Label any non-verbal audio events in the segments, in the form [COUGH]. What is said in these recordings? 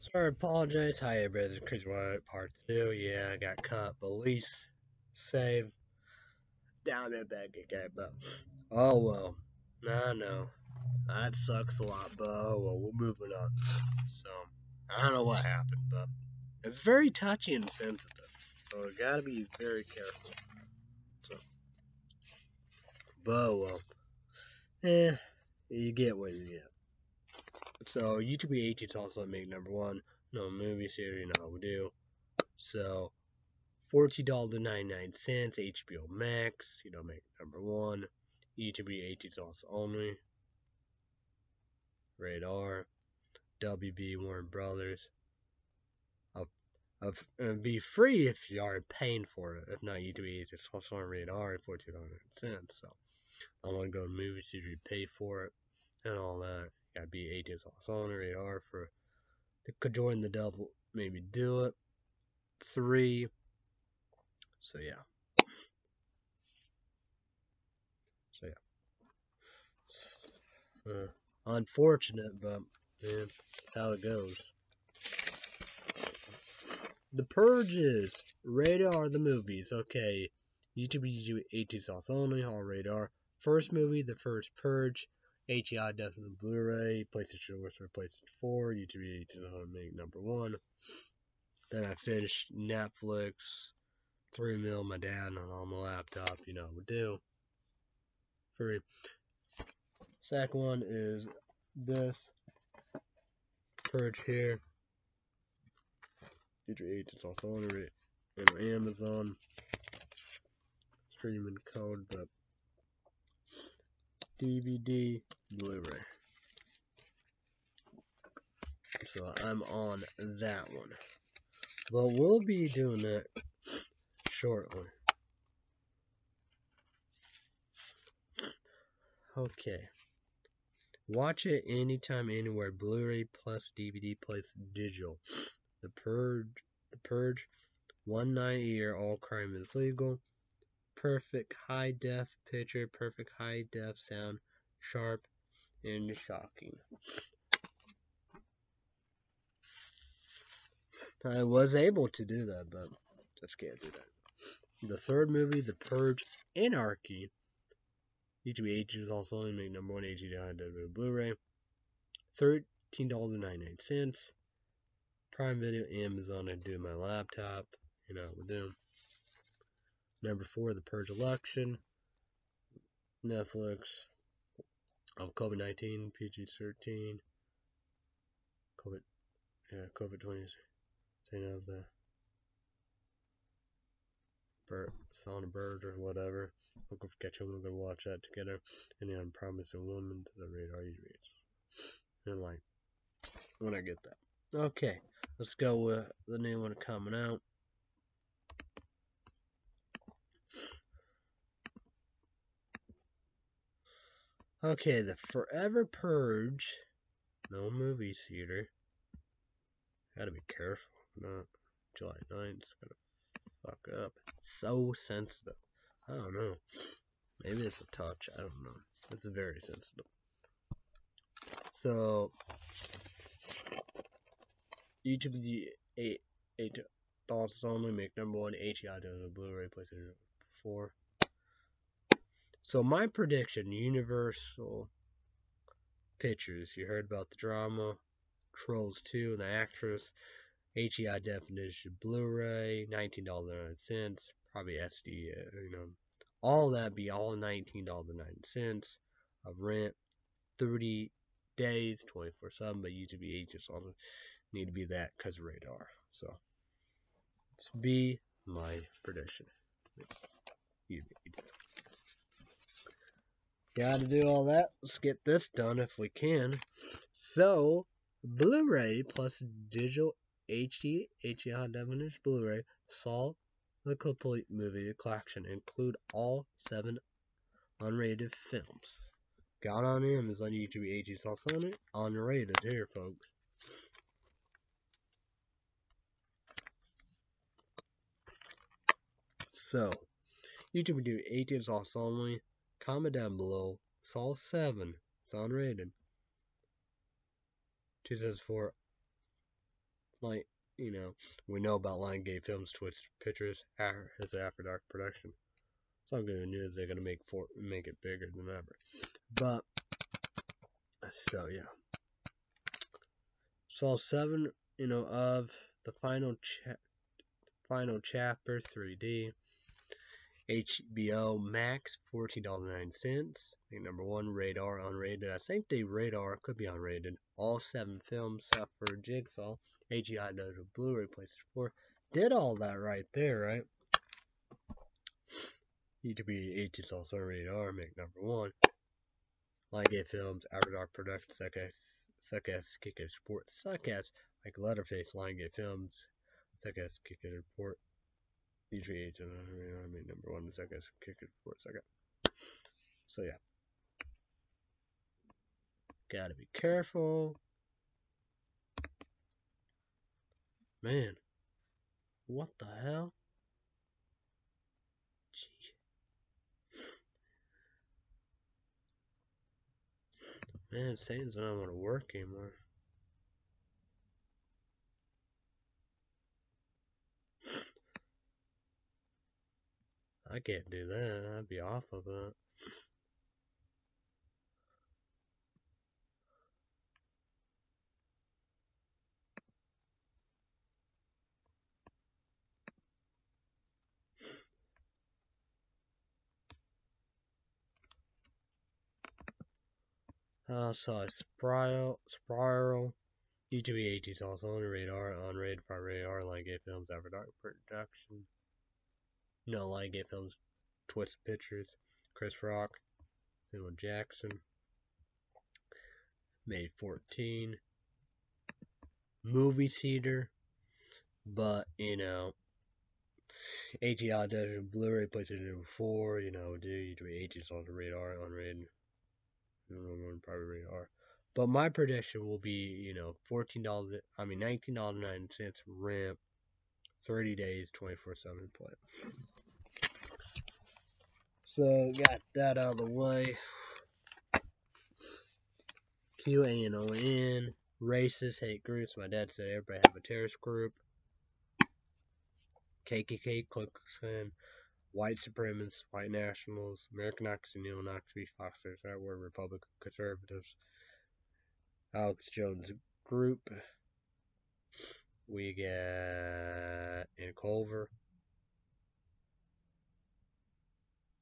Sorry, apologize. Hi, everybody. This is Crazy Wyatt, part two. Yeah, I got caught. Police save down there back again, but oh well. I know that sucks a lot, but oh well. We're moving on. So I don't know what happened, but it's very touchy and sensitive, so we gotta be very careful. So, but oh well. Eh, you get what you get. So YouTube 18 is also make number one. No movie series, how we do. So forty dollar ninety nine cents, HBO Max, you know, make number one. YouTube 18 is also only. Radar. WB Warner Brothers. Of, of be free if you are paying for it. If not, YouTube 18 is also on Radar at $14.99. So I want to go to movie series, pay for it, and all that. Gotta be 18 also on radar for could join the double, maybe do it. Three. So yeah. So yeah. Uh, unfortunate, but yeah, that's how it goes. The Purges. Radar the movies. Okay. YouTube YouTube 18 sauce only, all radar. First movie, The First Purge. HEI Definite Blu-ray, PlayStation Works for PlayStation 4, YouTube 18 make number one. Then I finished Netflix, 3 mil, my dad on all my laptop, you know, would do. Free. Second one is this Purge here. YouTube 18 is also on it. Amazon streaming code, but DVD, Blu-ray. So I'm on that one. But we'll be doing that shortly. Okay. Watch it anytime, anywhere. Blu-ray plus DVD plus digital. The Purge. The Purge. One night a year. All crime is legal perfect high def picture, perfect high def sound, sharp and shocking. I was able to do that, but just can't do that. The third movie, The Purge Anarchy. YouTube H is also only make number one HD Blu-ray. Thirteen dollars and ninety nine cents. Prime Video, Amazon. I do my laptop. You know, with them. Number four, The Purge Election. Netflix. Um, COVID 19, PG 13. COVID, yeah, COVID 20. Thing of the bird, Son of Bird or whatever. We'll go catch. We're gonna watch that together. And then Promise a Woman to the radar you reads. And like, when I get that. Okay, let's go with the new one coming out. Okay, the Forever Purge. No movie theater. Gotta be careful. Not July 9th. Gonna fuck up. so sensitive. I don't know. Maybe it's a touch. I don't know. It's very sensitive. So, each of the eight eight dollars only make number one HEI on the Blu-ray PlayStation 4. So my prediction, Universal Pictures. You heard about the drama, Trolls 2, and the actress. HEI definition Blu-ray, $19.09, probably SD, uh, you know, all that be all $19.09 of rent, 30 days, 24/7, but YouTube agents also need to be that because radar. So, it's be my prediction. Gotta do all that. Let's get this done if we can. So, Blu-ray plus digital HD, HD high definition Blu-ray saw the complete movie collection include all seven unrated films. Got on Amazon, YouTube, HD sauce on it, unrated here, folks. So, YouTube do 18 sauce only, Comment down below. Saw 7. It's unrated. 2004. like you know, we know about Lion Gate Films, Twisted Pictures, his After Dark production. It's not good news. They're gonna make for make it bigger than ever. But so yeah. Saw seven, you know, of the final cha final chapter 3D. HBO Max, $14.09. number one, Radar, unrated. I think the Radar could be unrated. All seven films, except for Jigsaw. AGI does a Blu-ray PlayStation 4. Did all that right there, right? YouTube Ages also Radar, make number one. Lion Gate Films, After Dark Productions, suck ass, suck ass, kick sports, suck ass, like Leatherface, Lion Gate Films, suck ass, kick report. Usually eight, I mean number one, suck ass, kick ass report, suck ass. So yeah. Gotta be careful. Man, what the hell? Gee. Man, Satan's not want to work anymore. I can't do that. I'd be off of it. Uh, so Spiral, Spiral, YouTube 18 is also on radar, on by radar, Lion Gate Films, Dark Production. No, Lion Gate Films, Twist Pictures, Chris Rock, Samuel Jackson, May 14, movie theater, but, you know, AGI does Blu-ray PlayStation 4, you know, do YouTube 18 is on the radar, on rated on private radar. But my prediction will be, you know, fourteen dollars. I mean, nineteen dollars nine cents rent, thirty days, twenty four seven play. So got that out of the way. Q A N O N. Racist hate groups. My dad said everybody have a terrorist group. KKK, Klan, white supremacists, white nationals, American Nazis, neo-Nazis, Foxers, that were Republican conservatives, Alex Jones group. We get in Culver,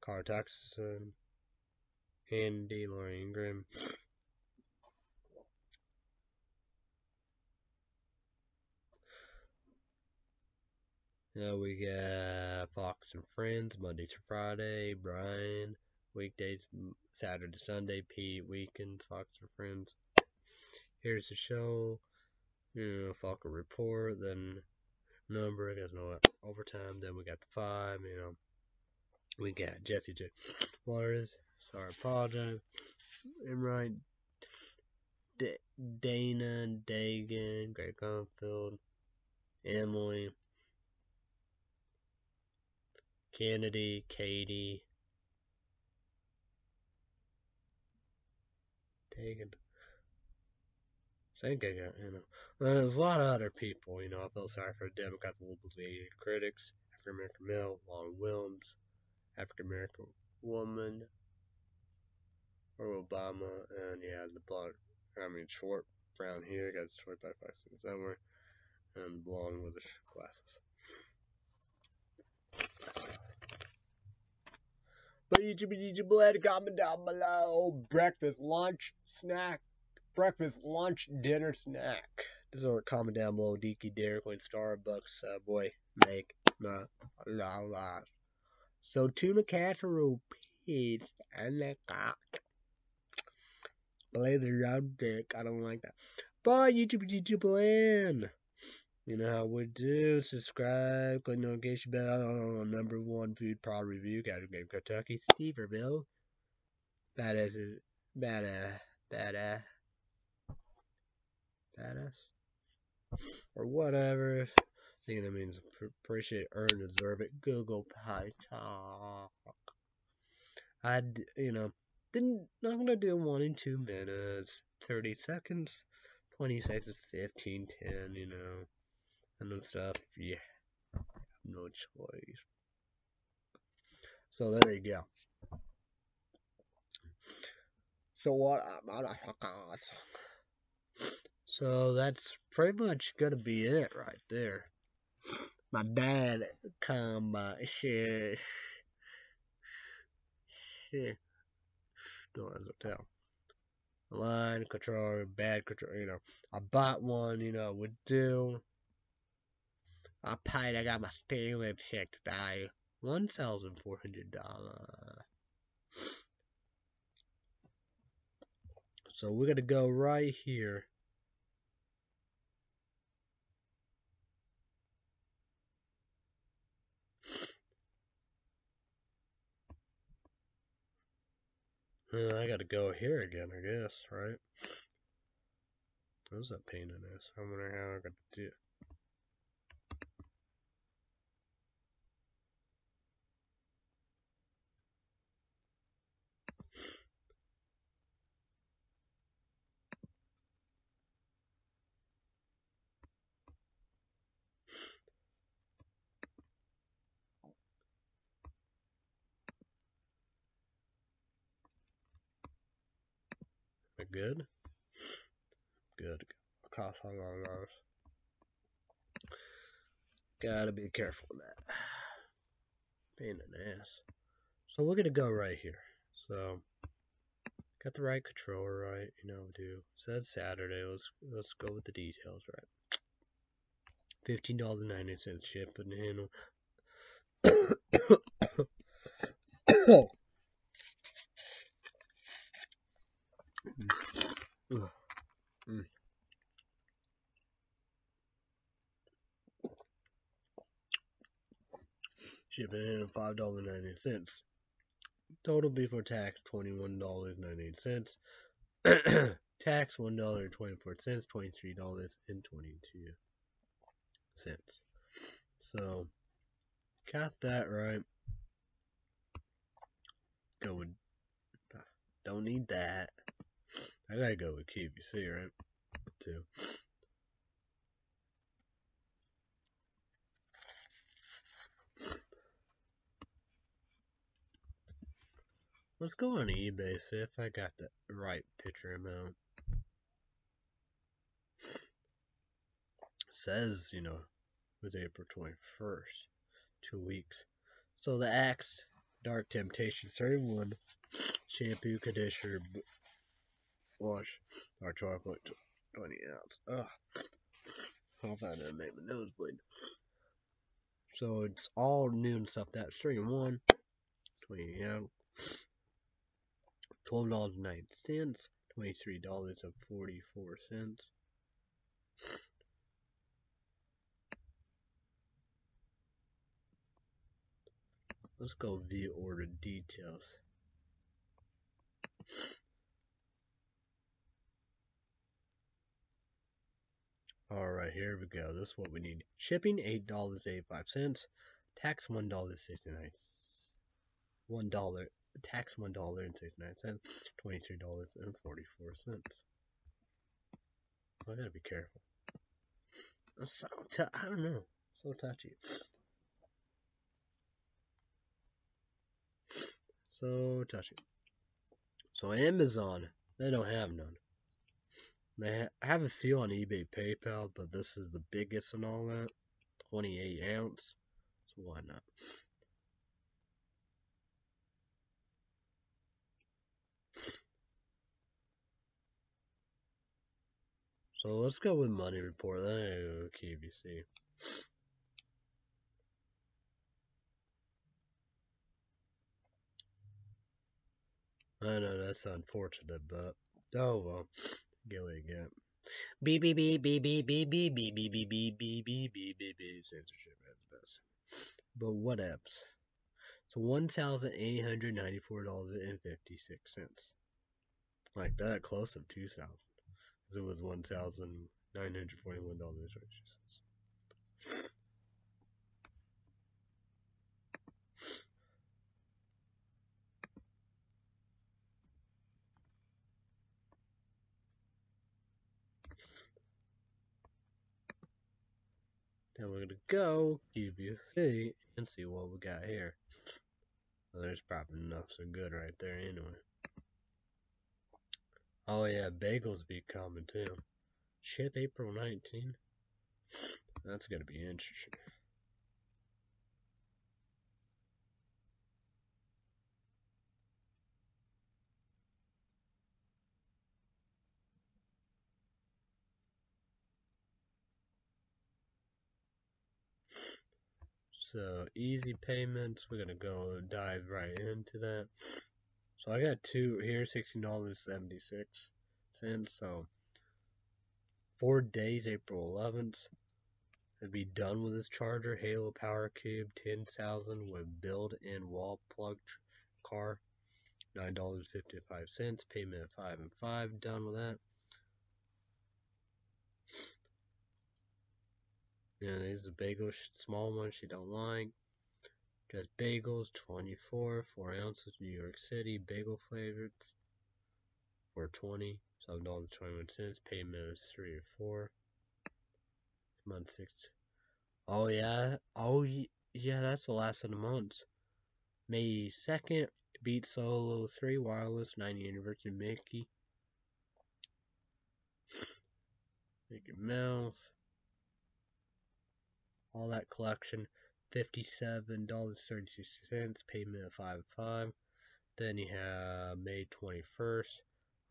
Carl Tuxson, Andy, Laurie Ingraham, Now we got Fox and Friends, Monday to Friday, Brian, weekdays, Saturday to Sunday, Pete, weekends, Fox and Friends. Here's the show, you know, Falcon Report, then number, there's no overtime, then we got the five, you know, we got Jesse J. Watters, sorry, apologize, Imran, D- Dana, Dagen, Greg Gutfeld, Emily, Kennedy, Katie, Taken. I think I got, you know. There's a lot of other people, you know. I feel sorry for the Democrats, the liberals, the critics, African American male, Long Williams, African American woman, or Obama, and yeah, the blonde, I mean, short brown hair, got short back somewhere, and blonde with the glasses. But YouTube, YouTube, let comment down below. Breakfast, lunch, snack. Breakfast, lunch, dinner, snack. This is comment down below. Deaky, Derek when Starbucks, uh, boy make my la la. So tuna casserole, peas, and the cock. Play the round dick. I don't like that. Bye, YouTube, YouTube, land. You know how we do. Subscribe, click notification bell on number one food product review category Kentucky, Steverville. Badass, badass, badass, badass, or whatever. I think that means appreciate, earn, deserve it. Google Talk. I, you know, didn't. Not gonna do one in two minutes, thirty seconds, twenty seconds, 15, 10, You know. and stuff. Yeah, no choice. So there you go. So what? So that's pretty much gonna be it right there. My dad come uh, share share don't tell. Line control, bad control, you know. I bought one, you know, would do. I paid, I got my steering check today. One thousand four hundred dollars. So we're gonna go right here. I gotta go here again, I guess, right? What's that pain in this? I wonder how I'm gonna do it. good? Good. Cost on those. Gotta be careful with that. Pain in the ass. So we're gonna go right here. So got the right controller right, you know, do said Saturday. Let's let's go with the details right. Fifteen dollars and ninety cents shipping and. [COUGHS] [COUGHS] [COUGHS] shipping in $5.98. Total before tax $21.98. [CLEARS THROAT] tax $1.24, $23.22. So, got that right. Go with. Don't need that. I gotta go with QVC, right? Too. Let's go on eBay, see if I got the right picture amount. says, you know, it was April 21st. Two weeks. So the Axe Dark Temptation 31 shampoo, conditioner, wash our 12.20 ounce. Ugh. I'll find that make my nose bleed. So it's all new and stuff. That's 3 and 1, 20 ounce, $12.09, $23.44. Let's go view order details. Alright, here we go. This is what we need. Shipping $8.85. Tax $1.69. $1. Tax $1.69. $23.44. I gotta be careful. So I don't know. So touchy. So touchy. So Amazon, they don't have none. They ha have a few on eBay PayPal, but this is the biggest and all that. 28 ounce. So why not? So let's go with money report. Then QVC. I know that's unfortunate, but oh well. Get what you get. Beep beep beep beep beep beep beep beep beep beep beep beep beep beep beep beep censorship at best. But what else? So one thousand eight hundred ninety four dollars and fifty six cents. Like that, close to two thousand. It was one thousand nine hundred forty one dollars. Then we're gonna go QVC and see what we got here. Well, there's probably enough so good right there anyway. Oh yeah, bagels be coming too. Shit, April 19. That's gonna be interesting. So easy payments, we're gonna go dive right into that. So I got two here, sixteen dollars seventy six cents. So four days, April eleventh. I'd be done with this charger, Halo Power Cube, ten thousand with built-in wall plug car, nine dollars fifty five cents. Payment at five and five. Done with that. Yeah, these are bagels, small ones she don't like. Just bagels, 24, 4 ounces, New York City, bagel favorites, for 20, $7.21, payment is 3 or 4. Month 6. Oh yeah, oh yeah, that's the last of the month. May 2nd, Beat Solo 3 Wireless, 90 Anniversary Mickey. Mickey Mouse all that collection, $57.36, payment of 5 5 Then you have May 21st,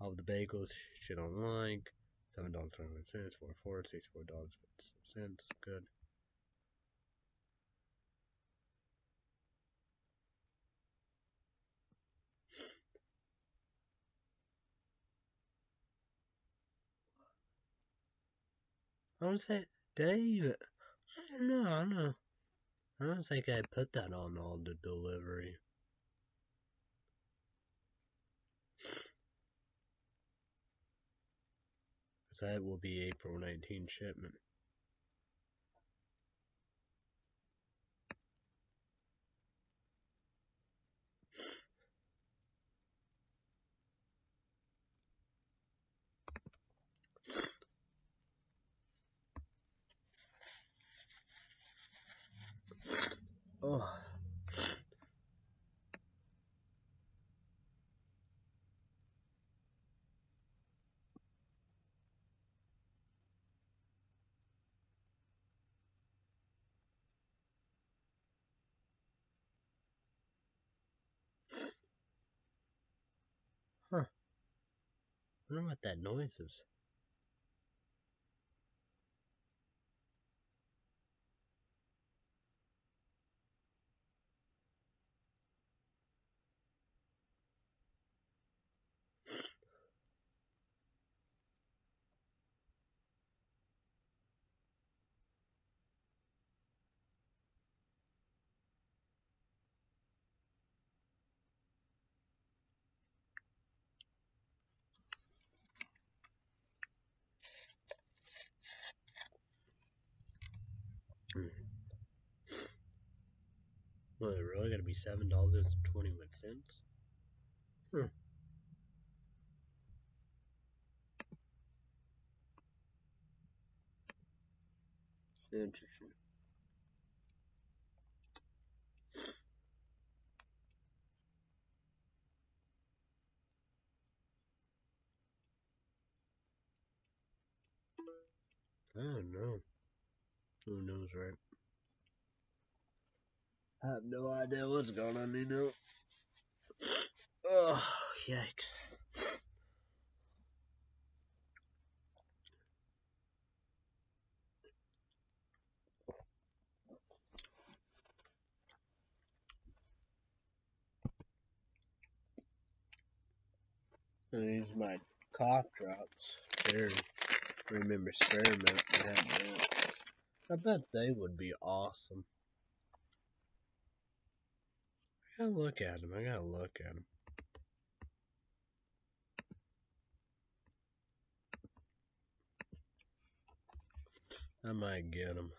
all the bagels shit online, $7.21, 4 4 $64.50, good. I to say, Dave, no, I don't know. I don't think I put that on all the delivery. that will be April 19 shipment. Oh. Huh. I wonder what that noise is. Well, it really going to be seven dollars and twenty one cents. Hmm. Interesting. I don't know. Who knows, right? I have no idea what's going on, you know. Oh, yikes. These my cough drops. There, remember experiment. I bet they would be awesome. I gotta look at them. I gotta look at them. I might get him.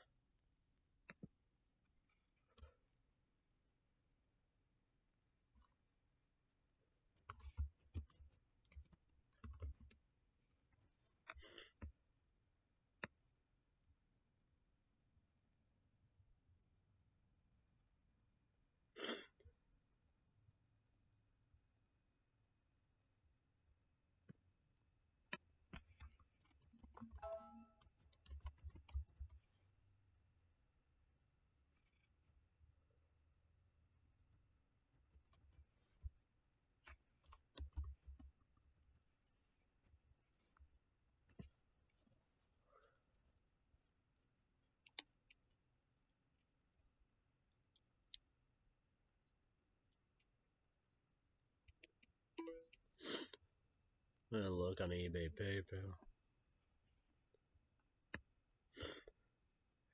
I'm gonna look on eBay PayPal.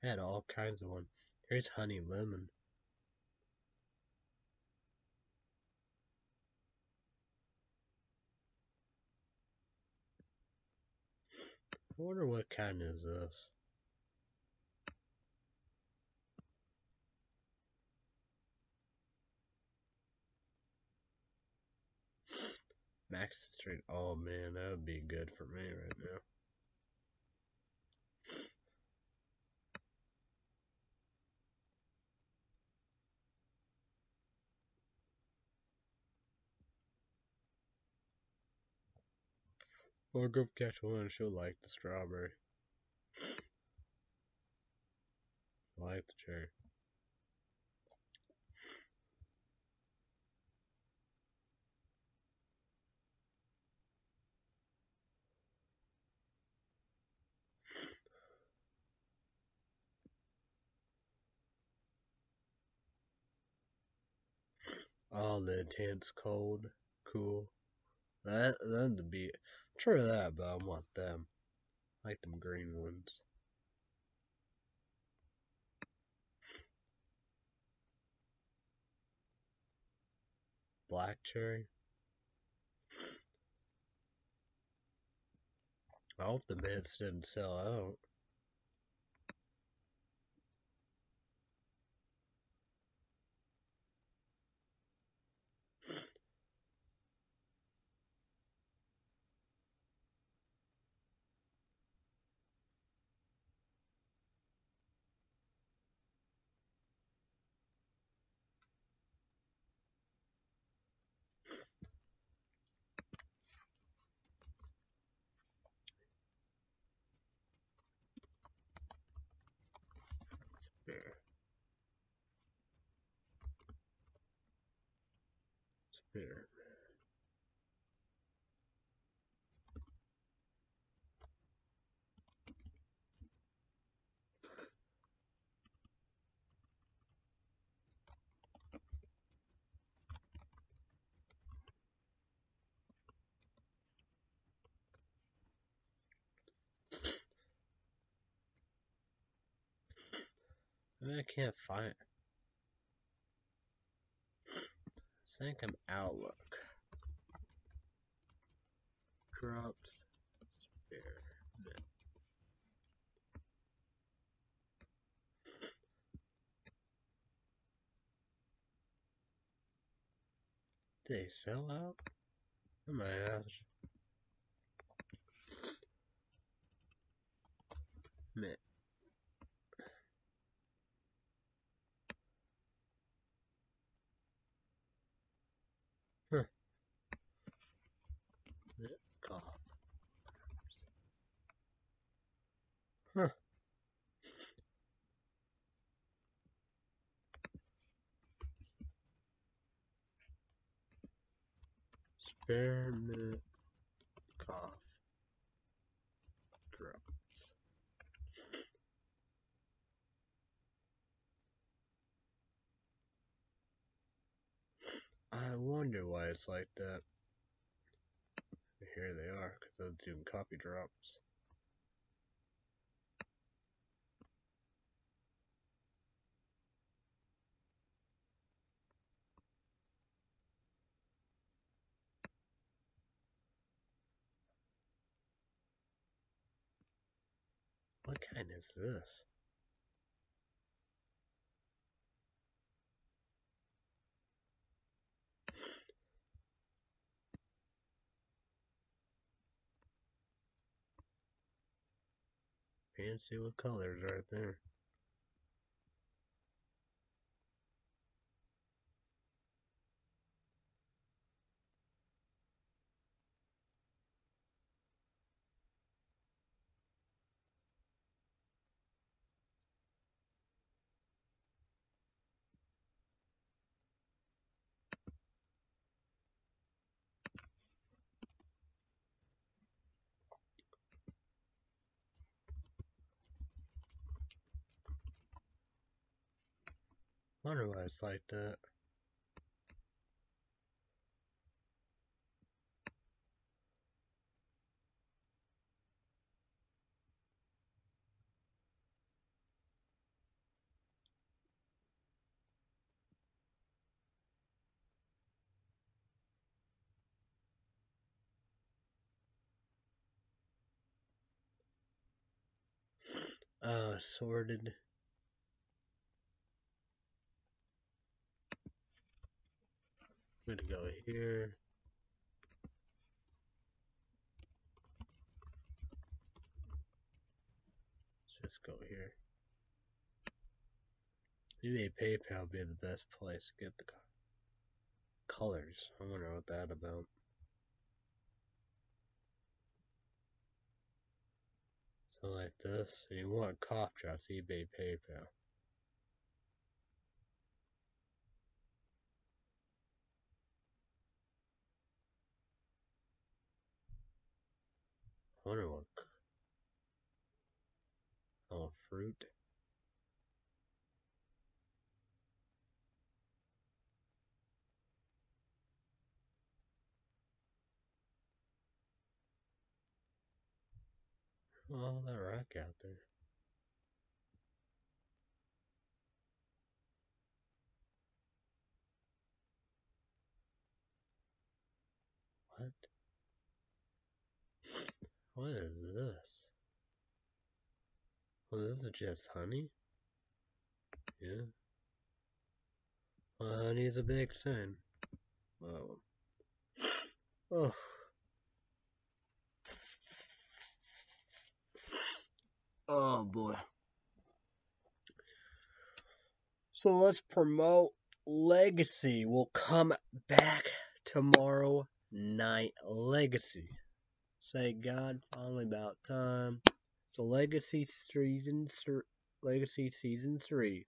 I had all kinds of one. Here's honey lemon. I wonder what kind is this. Max Street. Oh man, that would be good for me right now. Or go catch one, she'll like the strawberry. Like the cherry. Oh, the intense cold, cool. That that'd be true that, but I want them. I like them green ones. Black cherry. I hope the mints didn't sell out. I can't find. Sync them Outlook. Spare. Net. They sell out? Oh my gosh. Mint. Huh. Mint cough. Huh. Spearmint cough. Drops. I wonder why it's like that. Here they are, because those do copy drops. What kind is this? Fancy with colors right there. Wonder why it's like that. Uh, sorted. I'm gonna go here. Let's just go here. Maybe PayPal would be the best place to get the colors. I wonder what that about. So like this, you want cough drops, eBay, PayPal. Wonder what. Oh, fruit. Oh, that rock out there. What? What is this? Well, this is just honey? Yeah. Well, honey's a big sin. Well. Oh. Oh boy. So let's promote Legacy. We'll come back tomorrow night. Legacy. Say God, finally about time. The Legacy season three. Legacy season three.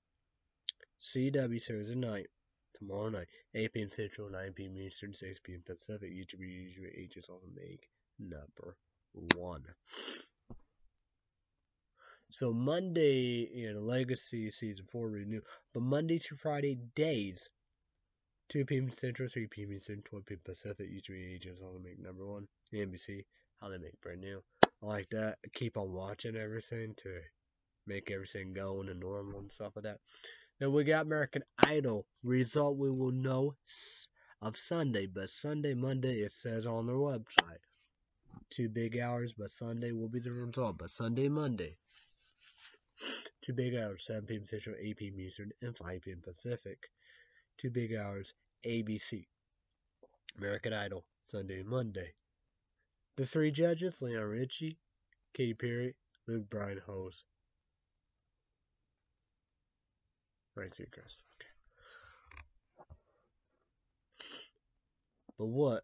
CW Thursday night. Tomorrow night. 8 p.m. Central, 9 p.m. Eastern, 6 p.m. Pacific. YouTube usually ages on make number one. So Monday, you know, Legacy Season 4 renew. But Monday through Friday days, 2 p.m. Central, 3 p.m. Eastern, 12 p.m. Pacific, each agents all make number one. NBC, how they make brand new. I like that. Keep on watching everything to make everything go in a normal and stuff like that. Then we got American Idol. Result we will know of Sunday, but Sunday, Monday, it says on their website. Two big hours, but Sunday will be the result. But Sunday, Monday. Two big hours, 7 p.m. Central, 8 p.m. Eastern, and 5 p.m. Pacific. Two big hours, ABC. American Idol, Sunday Monday. The three judges, Leon Richie, Katy Perry, Luke Bryan host. Ryan Seacrest. Okay. But what?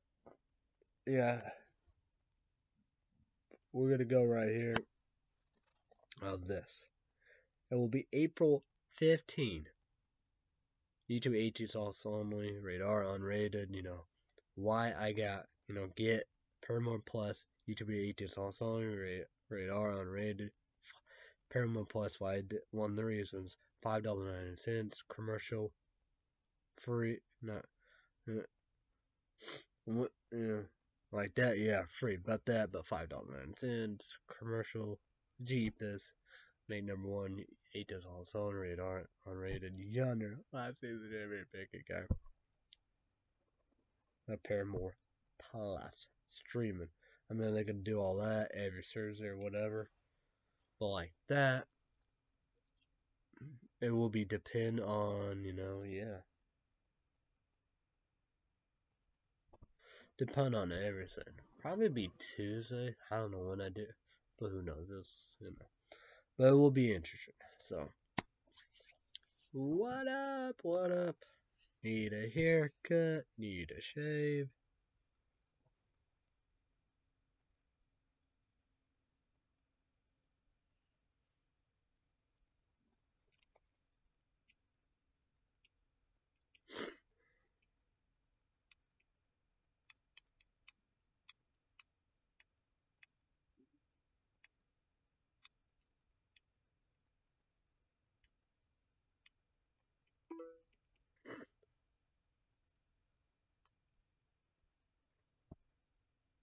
Yeah. We're gonna go right here of this. It will be April 15. YouTube ages also only, radar unrated, you know. Why I got, you know, get Paramount Plus, YouTube ages also radar unrated. Paramount Plus, why one of the reasons. $5.99, commercial free, not, uh, yeah, like that, yeah, free, but that, but $5.99, commercial, cheapest. Made number one, eight does also unrated, unrated yonder. Last season, every pick guy. A pair more plus streaming. And then they can do all that every Thursday or whatever. But like that, it will be depend on, you know, yeah. Depend on everything. Probably be Tuesday. I don't know when I do. But who knows? It's, you know. But it will be interesting. So, what up? What up? Need a haircut? Need a shave?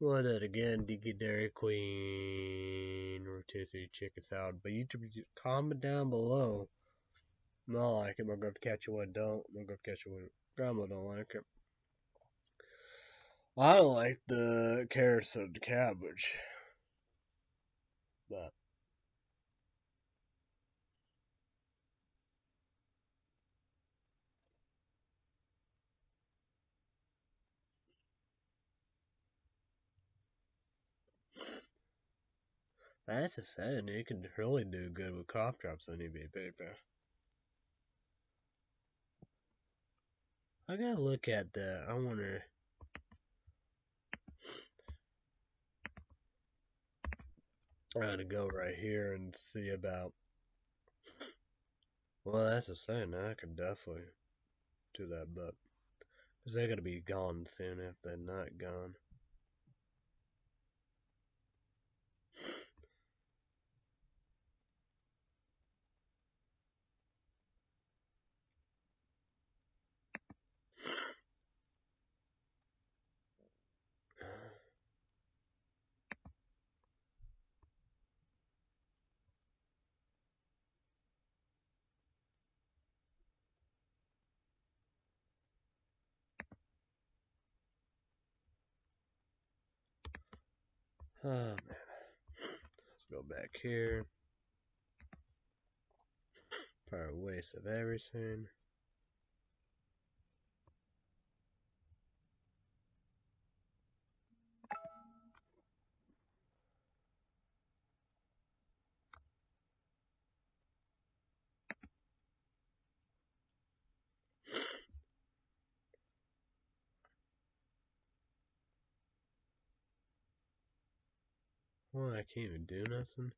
What that again, Deaky Dairy Queen, rotisserie chicken salad. But you comment down below. I like it. I'm going to catch you one don't. I'm going to catch you one. Grandma don't like it. I don't like the carrots and the cabbage. But That's a saying. You could really do good with cough drops on eBay paper. I gotta look at the. I wonder. I gotta go right here and see about. Well, that's a saying. I could definitely do that, but because they're gonna be gone soon if they're not gone. Oh man. Let's go back here. Probably waste of everything. Well, I can't even do nothing.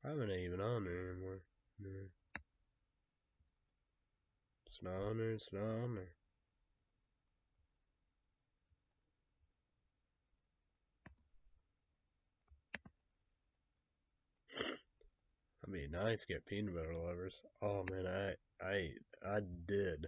Probably not even on there anymore. No. It's not on there, it's not on there. That'd be nice to get peanut butter lovers. Oh man, I I I did.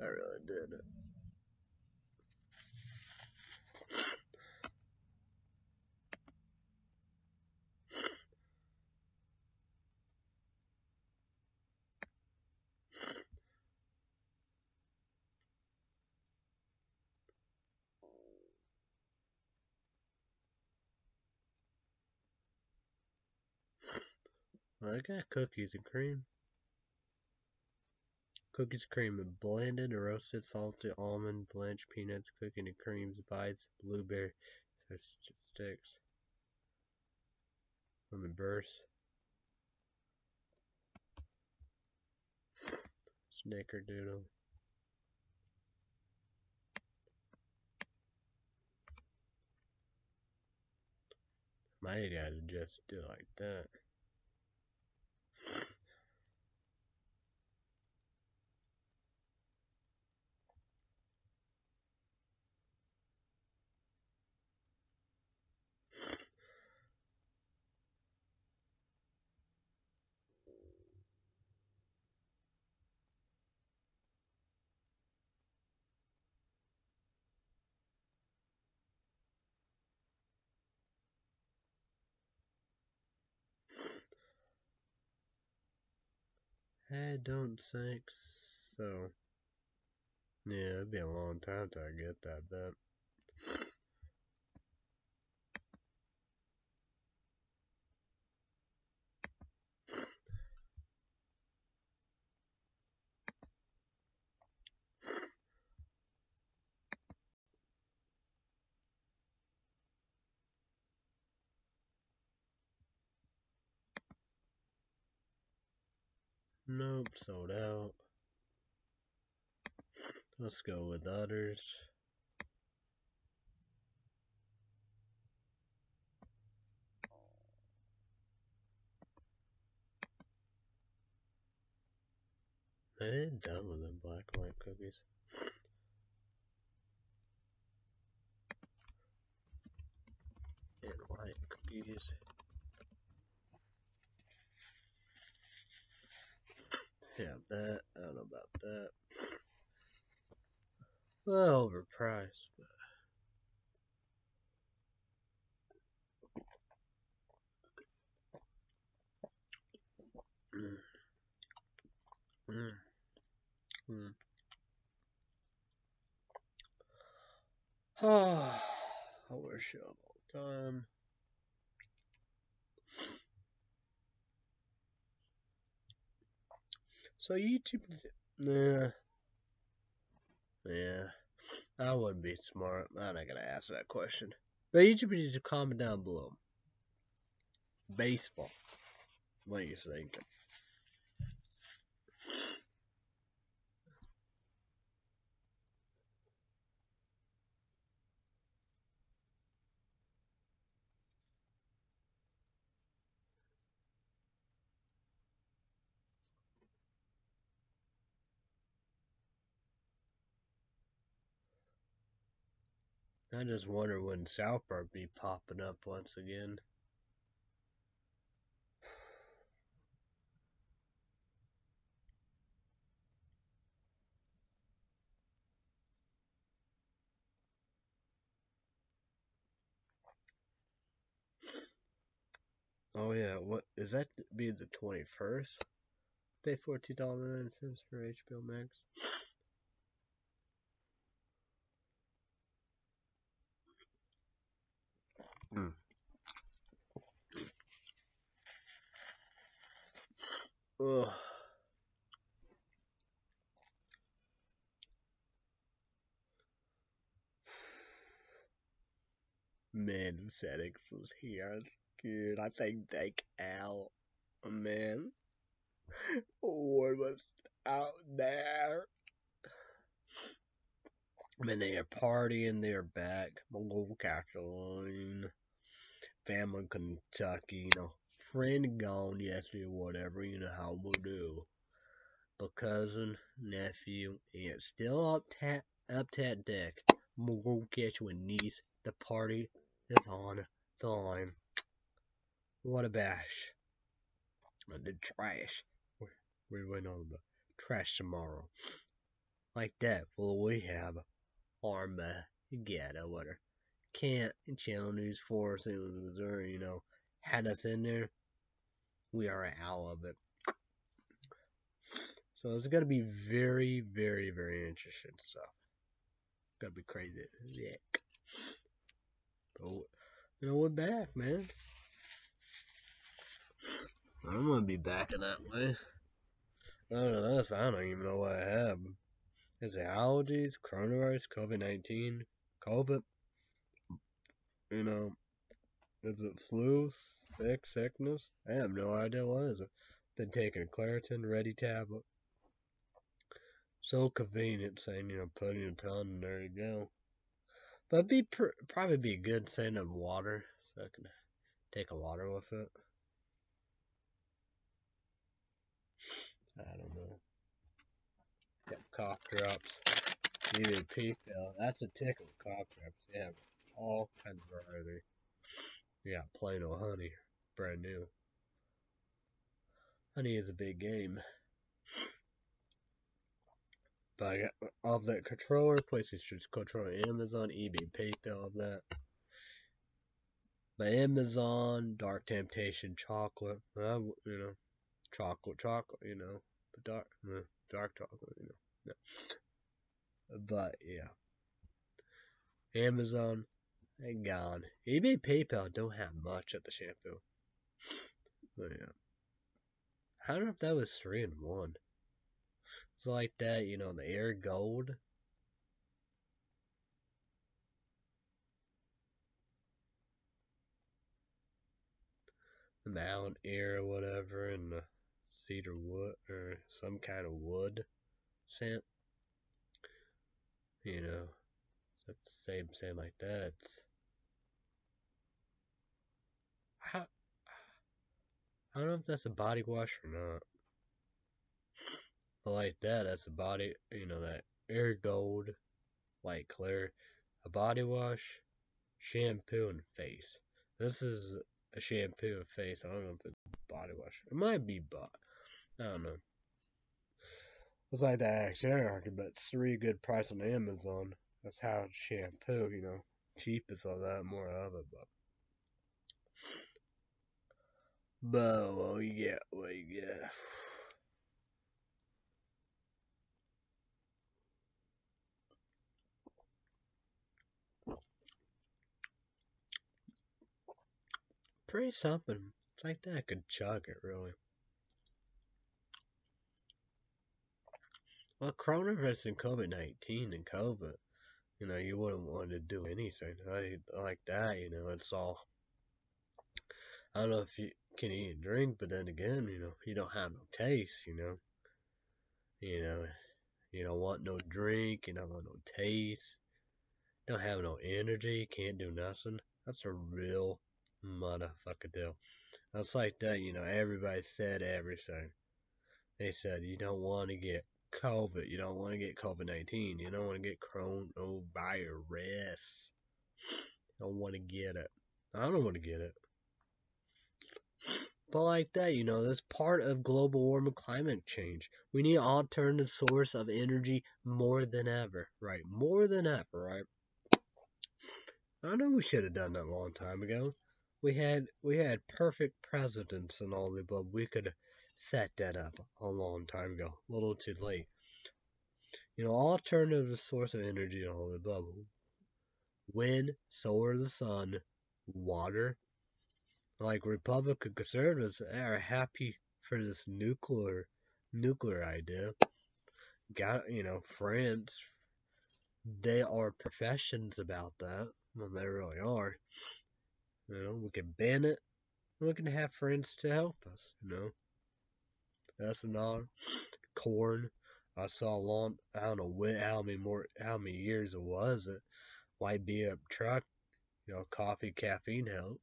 I really did. I got cookies and cream. Cookies, cream, blended roasted salted almond, blanched peanuts, cookies and creams, bites, blueberry sticks, lemon burst, snickerdoodle. Idea to just do it like that. I don't think so. Yeah, it'd be a long time till I get that bet. Nope, sold out. Let's go with others. I ain't done with them black white cookies. And white cookies. Yeah, that. I don't know about that. Well, overpriced, but. Mm. Mm. Mm. Ah, I wish you all the So YouTube, nah, yeah, I wouldn't be smart. I'm not gonna ask that question. But YouTube needs to comment down below. Baseball. What are you thinking? I just wonder when South Park be popping up once again. Oh yeah, what is that? Be the twenty first? Pay fourteen dollars nine cents for HBO Max. Mm. Man, FedEx was here. Good. I think they out. Man. [LAUGHS] What was out there? Man, they are partying, they're back. Mongol Caroline, family Kentucky, you know, friend gone yesterday, whatever, you know how we'll do. But cousin, nephew, and still up tat up tat deck. Mongol catch with niece. The party is on the line. What a bash. And the trash. We went on the trash tomorrow. Like that, will we have Armageddon, uh, whatever. Kent and Channel News 4, St. Louis, Missouri, you know, had us in there. We are out of it. So it's going to be very, very, very interesting stuff. Going to be crazy. Yeah. But, you know, we're back, man. I'm going to be back in that way. Other than this, I don't even know what have. Is it allergies, coronavirus, COVID 19, COVID? You know, is it flu, sick, sickness? I have no idea what is it. Been taking a Claritin Ready tablet. So convenient saying, you know, putting your tongue and there you go. But be pr probably be a good saying of water, so I can take a water with it. I don't know. Got cough drops. Even pill. That's a tickle cough drops. They have all kinds of variety. Yeah, plain old honey. Brand new. Honey is a big game. But I got all that controller, PlayStation controller, Amazon, eBay, PayPal, all that. But Amazon, Dark Temptation, chocolate, you know, chocolate, chocolate, you know, the dark, uh, dark chocolate, you know. No. But yeah, Amazon, they gone. eBay, PayPal don't have much at the shampoo. But yeah, I don't know if that was three and one. It's like that, you know, the air gold. The Mount Air whatever, and the cedar wood or some kind of wood scent. You know, that's the same scent like that. How, I don't know if that's a body wash or not. But like that, that's a body, you know, that air gold, white clear, a body wash, shampoo, and face. This is a shampoo and face. I don't know if it's body wash. It might be, but I don't know. It's like that Axe but three good price on Amazon. That's how shampoo, you know, cheap cheapest of that, more of it, but. But get, what you get. Pretty something. It's like that. I could chug it, really. Well, coronavirus and COVID 19 and COVID, you know, you wouldn't want to do anything like, that, you know, it's all. I don't know if you can eat and drink, but then again, you know, you don't have no taste, you know. You know, you don't want no drink, you don't want no taste, don't have no energy, can't do nothing. That's a real motherfucker deal. That's like that, you know, everybody said everything. They said you don't want to get COVID, you don't want to get COVID 19, you don't want to get coronavirus. You don't want to get it. I don't want to get it. But like that, you know, that's part of global warming climate change. We need alternative source of energy more than ever, right? More than ever, right? I know we should have done that a long time ago. We had we had perfect presidents and all the above. We could set that up a long time ago. A little too late. You know, alternative source of energy all the bubble. Wind, solar, the sun, water, like Republican conservatives are happy for this nuclear nuclear idea. Got you know, France they are professions about that. Well they really are. You know, we can ban it. We can have friends to help us, you know. That's another corn. I saw a long I don't know how many more how many years it was it. White be a truck, you know, coffee, caffeine help.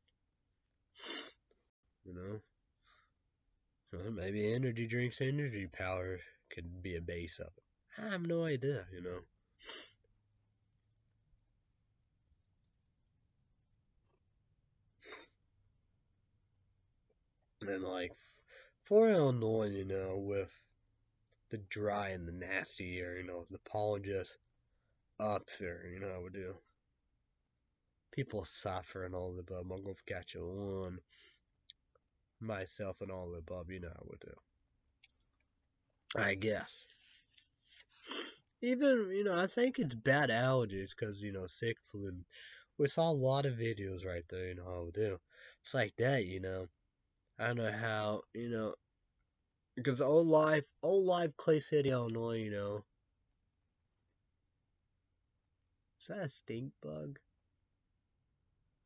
You know? Well, maybe energy drinks, energy power could be a base of it. I have no idea, you know. And like for Illinois, you know, with the dry and the nasty air, you know, the pollen just up there, you know we do. People suffer and all the above. I'm gonna catch you one myself and all the above, you know how we do. I guess. Even, you know, I think it's bad allergies because, you know, sick flu. We saw a lot of videos right there, you know how we do. It's like that, you know. I don't know how, you know, because old life, old life Clay City, Illinois, you know. Is that a stink bug?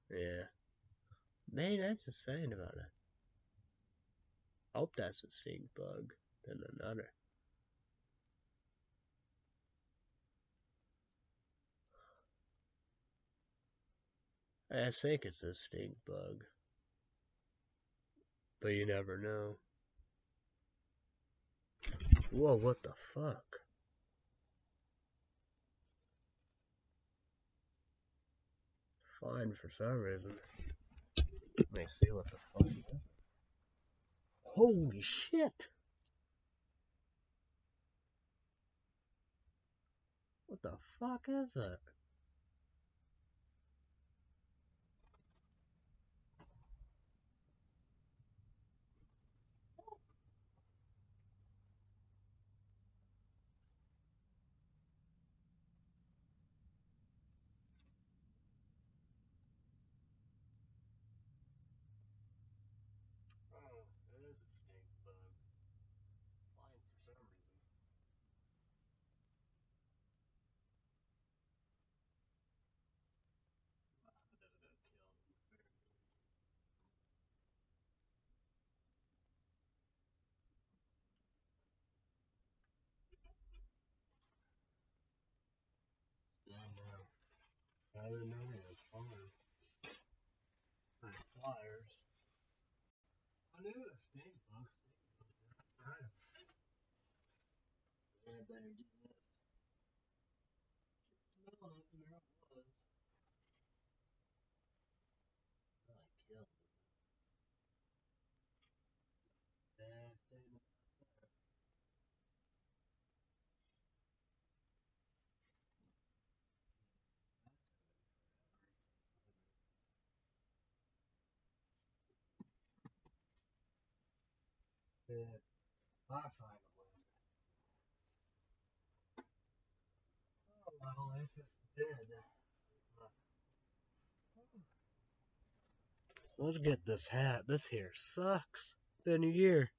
Yeah. Man, that's saying about it. I hope that's a stink bug than another. I think it's a stink bug. But you never know. Whoa, what the fuck? Fine for some reason. Let me see what the fuck is. Holy shit! What the fuck is that? I didn't know it was fine. My flyers. I knew it was stink bugs. Right. Yeah, I better do this. Smelling it, and there it was. Oh, I killed it. Bad thing. I find a way. Oh, well, it's just dead. Let's get this hat. This here sucks. Been a year.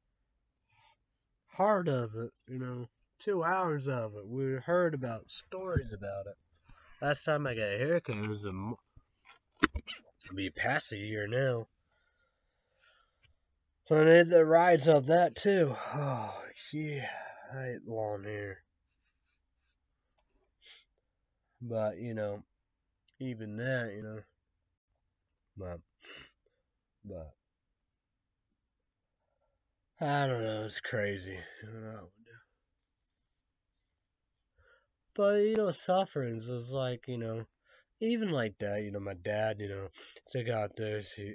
Hard of it, you know. two hours of it. We heard about stories about it. Last time I got a haircut it was a it'll be past a year now. And it the rides of that too. Oh yeah, I hate long hair. But you know, even that, you know, but but I don't know. It's crazy. I. But you know, sufferings is like you know, even like that. You know, my dad. You know, took out there. He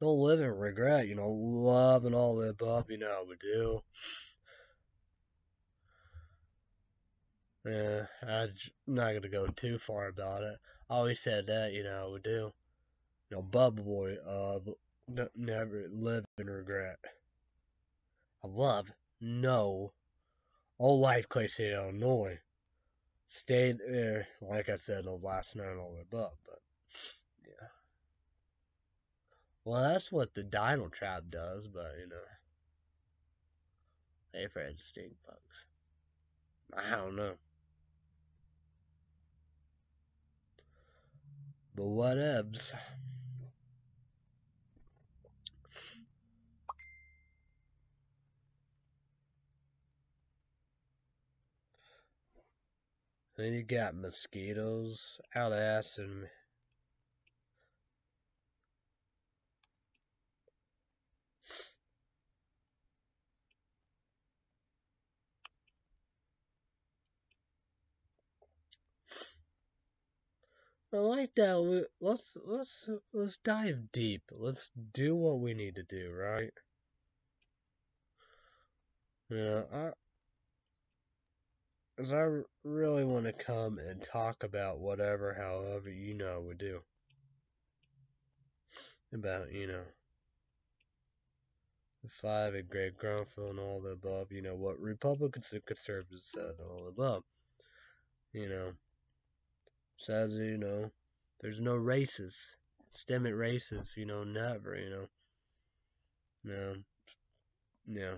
Don't live in regret. You know, love and all the above. You know, we do. Yeah, I'm not gonna go too far about it. I always said that, you know, we do. You know, Bubble Boy, uh, never live in regret. I love, no. All life, Clay Illinois. Stay there, like I said, the last night and all the above, but, yeah. Well, that's what the Dynatrap does, but, you know. They afraid of stink bugs. I don't know. But what whatevs. Then you got mosquitoes out ass and I like that. Let's let's let's dive deep. Let's do what we need to do, right? Yeah, I as I really want to come and talk about whatever, however you know we do about you know the five and Greg Gutfeld and all the above. You know what Republicans and conservatives said and all the above. You know says, you know, there's no races, systemic races, you know, never, you know, no, no,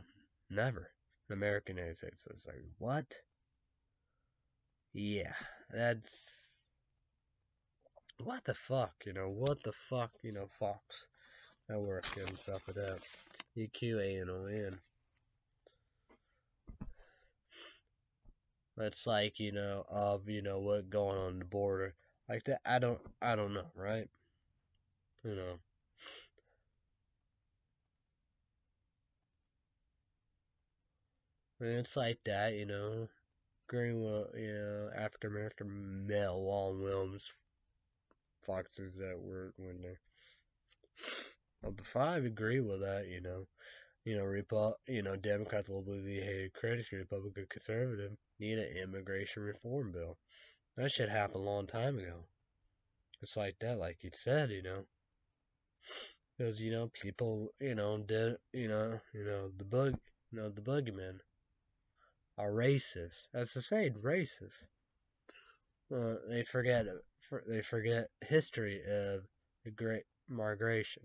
never. American United States. It's like, what? Yeah, that's, what the fuck, you know, what the fuck, you know, Fox Network and stuff like that. EQA and ON. It's like, you know, of, you know, what going on the border. Like that, I don't, I don't know, right? You know. And it's like that, you know. Greenwood, you know, African American male Wallin Williams foxes that were when they Well, the five agree with that, you know you know, Repu- you know, Democrats, liberally hated critics, Republican conservative need an immigration reform bill. That should happen a long time ago. It's like that, like you said, you know, because you know people, you know, did, you know, you know the bug, you know, the boogeymen are racist. That's the saying, racist. Uh, they forget, they forget history of the Great Migration.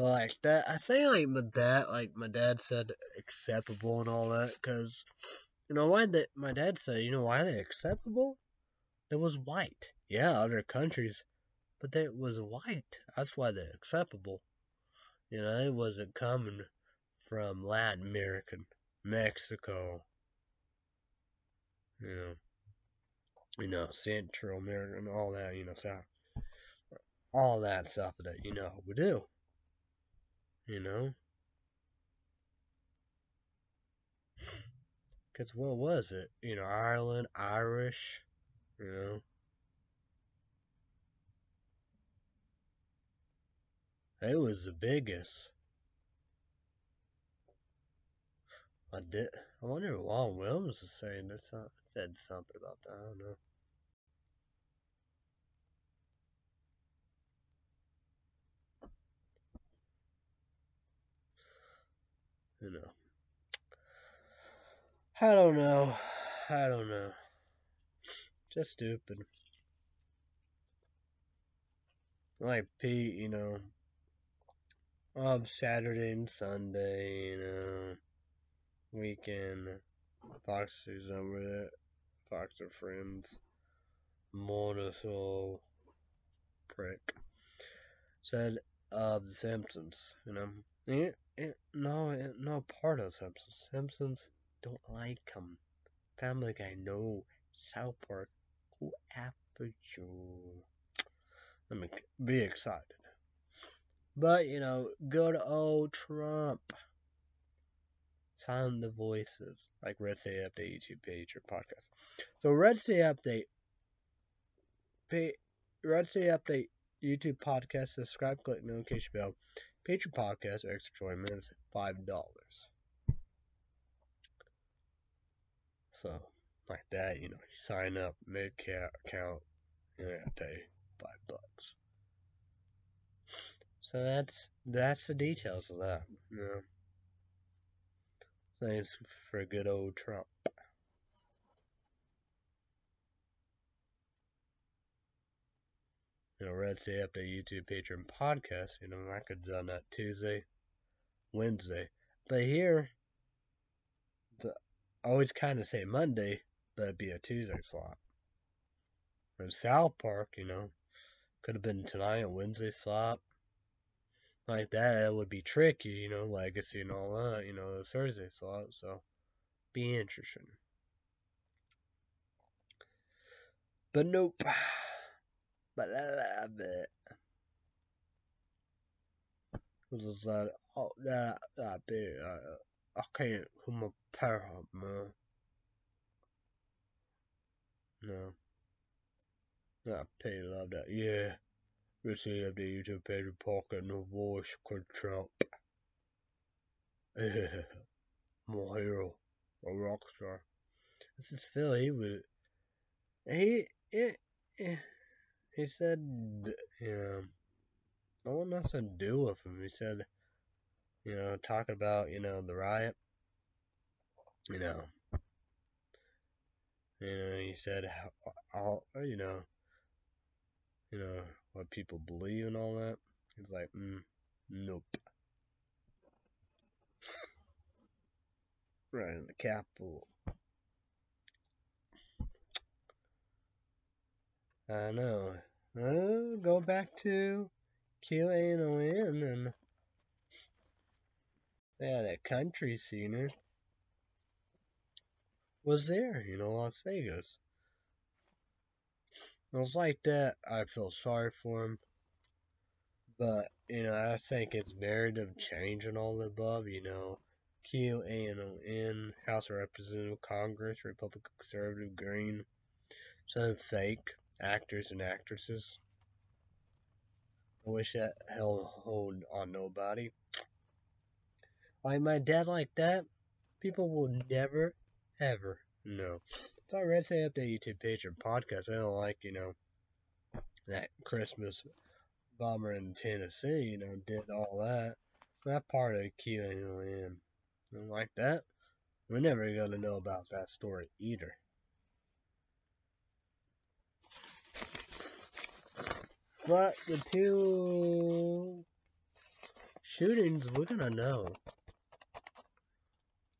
But like that, I say like my dad, like my dad said, acceptable and all that, because you know why that my dad said, you know why they acceptable? It was white. Yeah, other countries, but it was white. That's why they're acceptable. You know, it wasn't coming from Latin American, Mexico, you know, you know, Central America and all that, you know, South, all that stuff that you know we do you know? Because what was it? You know, Ireland, Irish, you know? It was the biggest. I did. I wonder if Walt Williams was saying this. Uh, said something about that. I don't know. You know. I don't know. I don't know. Just stupid. Like Pete, you know, of Saturday and Sunday, you know, weekend, Fox is over there, Fox are friends, Motorsoul, prick, said of The Simpsons, you know, it, it, no, it, no part of Simpsons. Simpsons don't like them. Family Guy, no. South Park, who after you? Let me be excited. But, you know, good old Trump. Silent the voices, like Red State Update YouTube page or podcast. So, Red State Update, pay, Red State Update YouTube podcast, subscribe, click notification bell, Patreon podcast, or extra 20 minutes, $5. So, like that, you know, you sign up, make account, you gotta pay five bucks. So that's that's the details of that. Yeah. Thanks for good old Trump. You know, Red State Update YouTube Patreon podcast. You know, I could have done that Tuesday, Wednesday. But here, the, I always kind of say Monday, but it'd be a Tuesday slot. From South Park, you know, could have been tonight, a Wednesday slot like that, it would be tricky, you know, legacy and all that, you know, the Thursday slot, so be interesting. But nope. [SIGHS] But I love it. What is that? Oh, that, that big. I, uh, I can't come up up, man. No. I pay love that. Yeah. Recently of the YouTube page Pocket No Voice Control. [LAUGHS] My hero. A rock star. This is Phil. He was. He. He, he said. Yeah. No one else to do with him. He said. You know, talking about, you know, the riot. You know. You know, he said, all, you know, you know, what people believe and all that. He's like, mm, nope. Right in the capital. I know. Go back to QAnon and yeah, that country scener was there, you know, Las Vegas. It was like that. I feel sorry for him. But, you know, I think it's narrative change and all the above, you know. Q, A, N, O, N, House of Representative, Congress, Republican, Conservative, Green. Some fake actors and actresses. I wish that hell hold on nobody. Like my dad like that, people will never, ever know. So I read say up the YouTube page or podcast. I don't like, you know, that Christmas bomber in Tennessee, you know, did all that. That part of QAnon. And like that, we're never to know about that story either. But the two shootings, we're to know.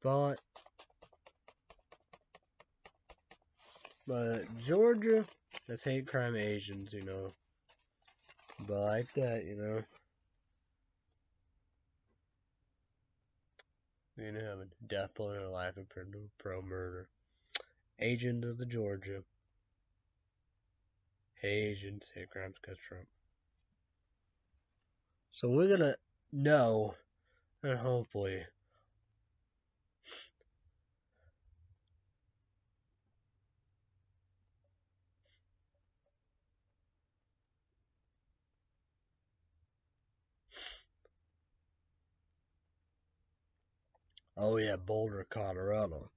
But But Georgia, that's hate crime Asians, you know. But like that, you know. We're gonna have a death blow in our life and pro murder. Agent of the Georgia. Hate crimes because Trump. So we're gonna know, and hopefully Oh yeah, Boulder, Colorado.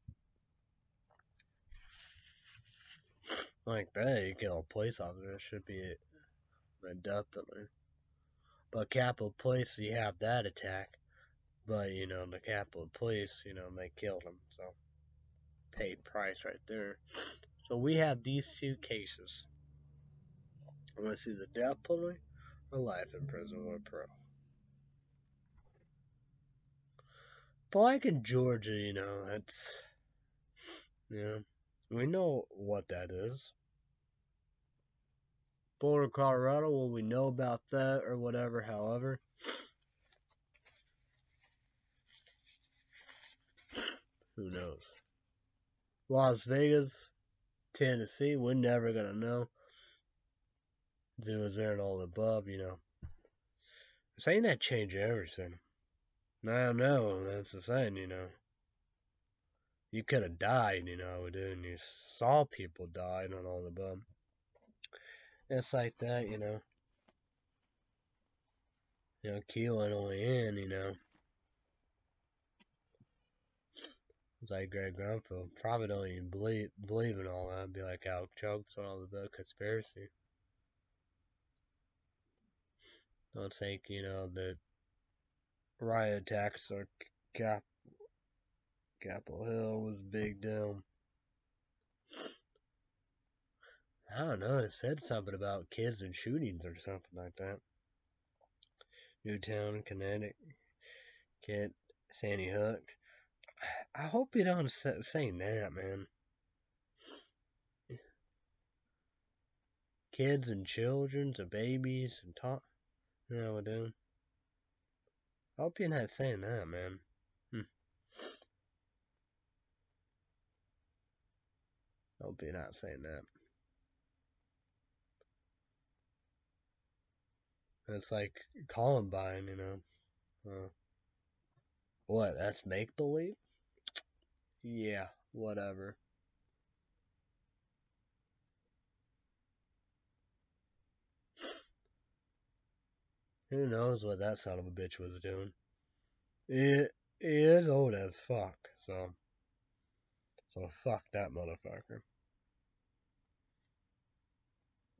Like that, you kill a police officer, it should be a death penalty. But Capitol Police, you have that attack. But, you know, the Capitol Police, you know, they killed him. So, paid price right there. So we have these two cases. I want to see the death penalty or life in prison or pro. But like in Georgia, you know, that's, know, we know what that is. Boulder, Colorado, will we know about that or whatever, however. Who knows? Las Vegas, Tennessee, we're never going to know. It was there and all the above, you know. Saying that change everything. I don't know, that's the thing, you know. You could have died, you know, and you saw people die and all the above. It's like that, you know. You know, killing only in, you know. It's like Greg Gutfeld. Probably don't even believe believe in all that. Be like Alex Jones and all the conspiracy. Don't think, you know, the riot attacks or Cap Capitol Hill was big deal. I don't know, it said something about kids and shootings or something like that. Newtown, Connecticut, Sandy Hook. I hope you don't say that, man. Kids and children, and babies and talk. You know what I'm doing? I hope you're not saying that, man. I hope you're not saying that. It's like Columbine, you know. Uh, what? That's make believe? Yeah, whatever. Who knows what that son of a bitch was doing? It, it is old as fuck, so. So fuck that motherfucker.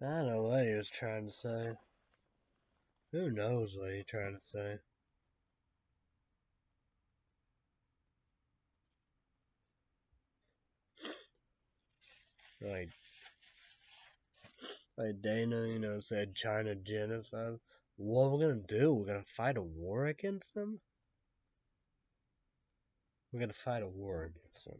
I don't know what he was trying to say. Who knows what he's trying to say? Like, like Dana, you know, said China genocide. What are we gonna do? We're gonna fight a war against them? We're gonna fight a war against them.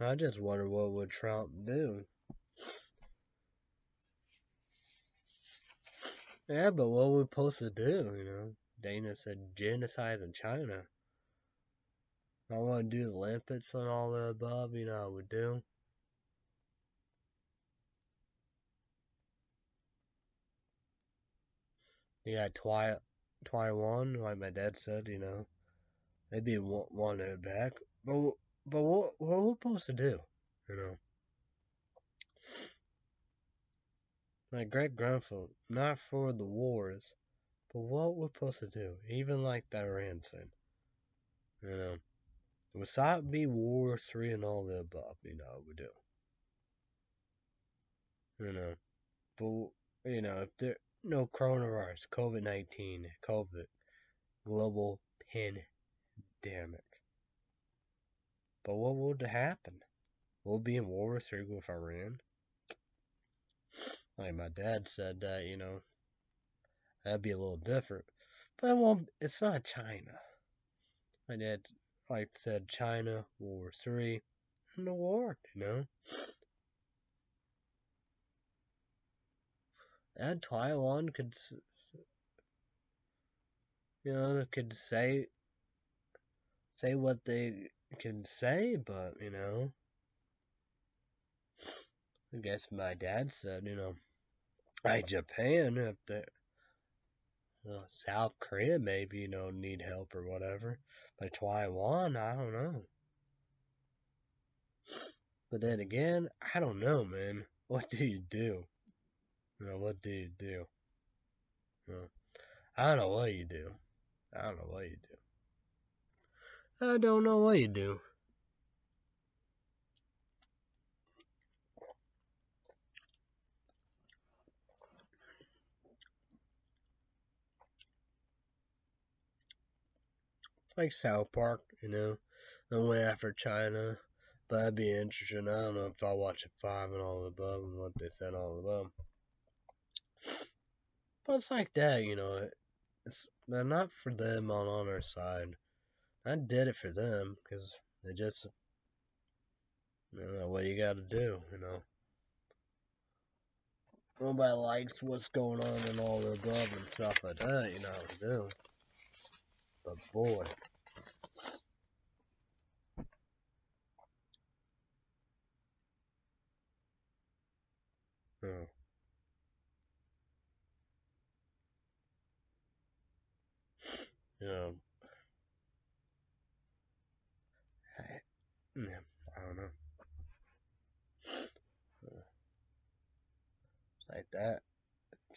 I just wonder what would Trump do. Yeah, but what we're supposed to do, you know? Dana said genocide in China. I want to do the Olympics and all the above, you know, I would do. You got Twi like my dad said, you know, they'd be wanting it back. But but what what are we supposed to do? You know. My great grandfather, not for the wars, but what we're supposed to do, even like the Iran thing. You know. Would that be War Three and all the above, you know, we do. You know. but you know, if there no coronavirus, COVID nineteen, COVID, global pandemic. But what would happen? We'll be in War III with Iran. Like my dad said that, you know, that'd be a little different. But it's not China. My dad, like said, China, World War Three, and the war, you know. And Taiwan could, you know, could say, say what they can say, but, you know, I guess my dad said, you know, like Japan, if the uh, South Korea maybe, you know, need help or whatever. But Taiwan, I don't know. But then again, I don't know, man. What do you do? You know, what do you do? You know, I don't know what you do. I don't know what you do. I don't know what you do. like South Park, you know. I went after China, but I'd be interested. I don't know if I'll watch it five and all the above and what they said all the above. But it's like that, you know. It's not for them on on our side. I did it for them because they just, you know, what you got to do, you know. Nobody likes what's going on and all the above and stuff like that, you know what to do. But boy. Oh. Yeah. Yeah, I don't know. Like that.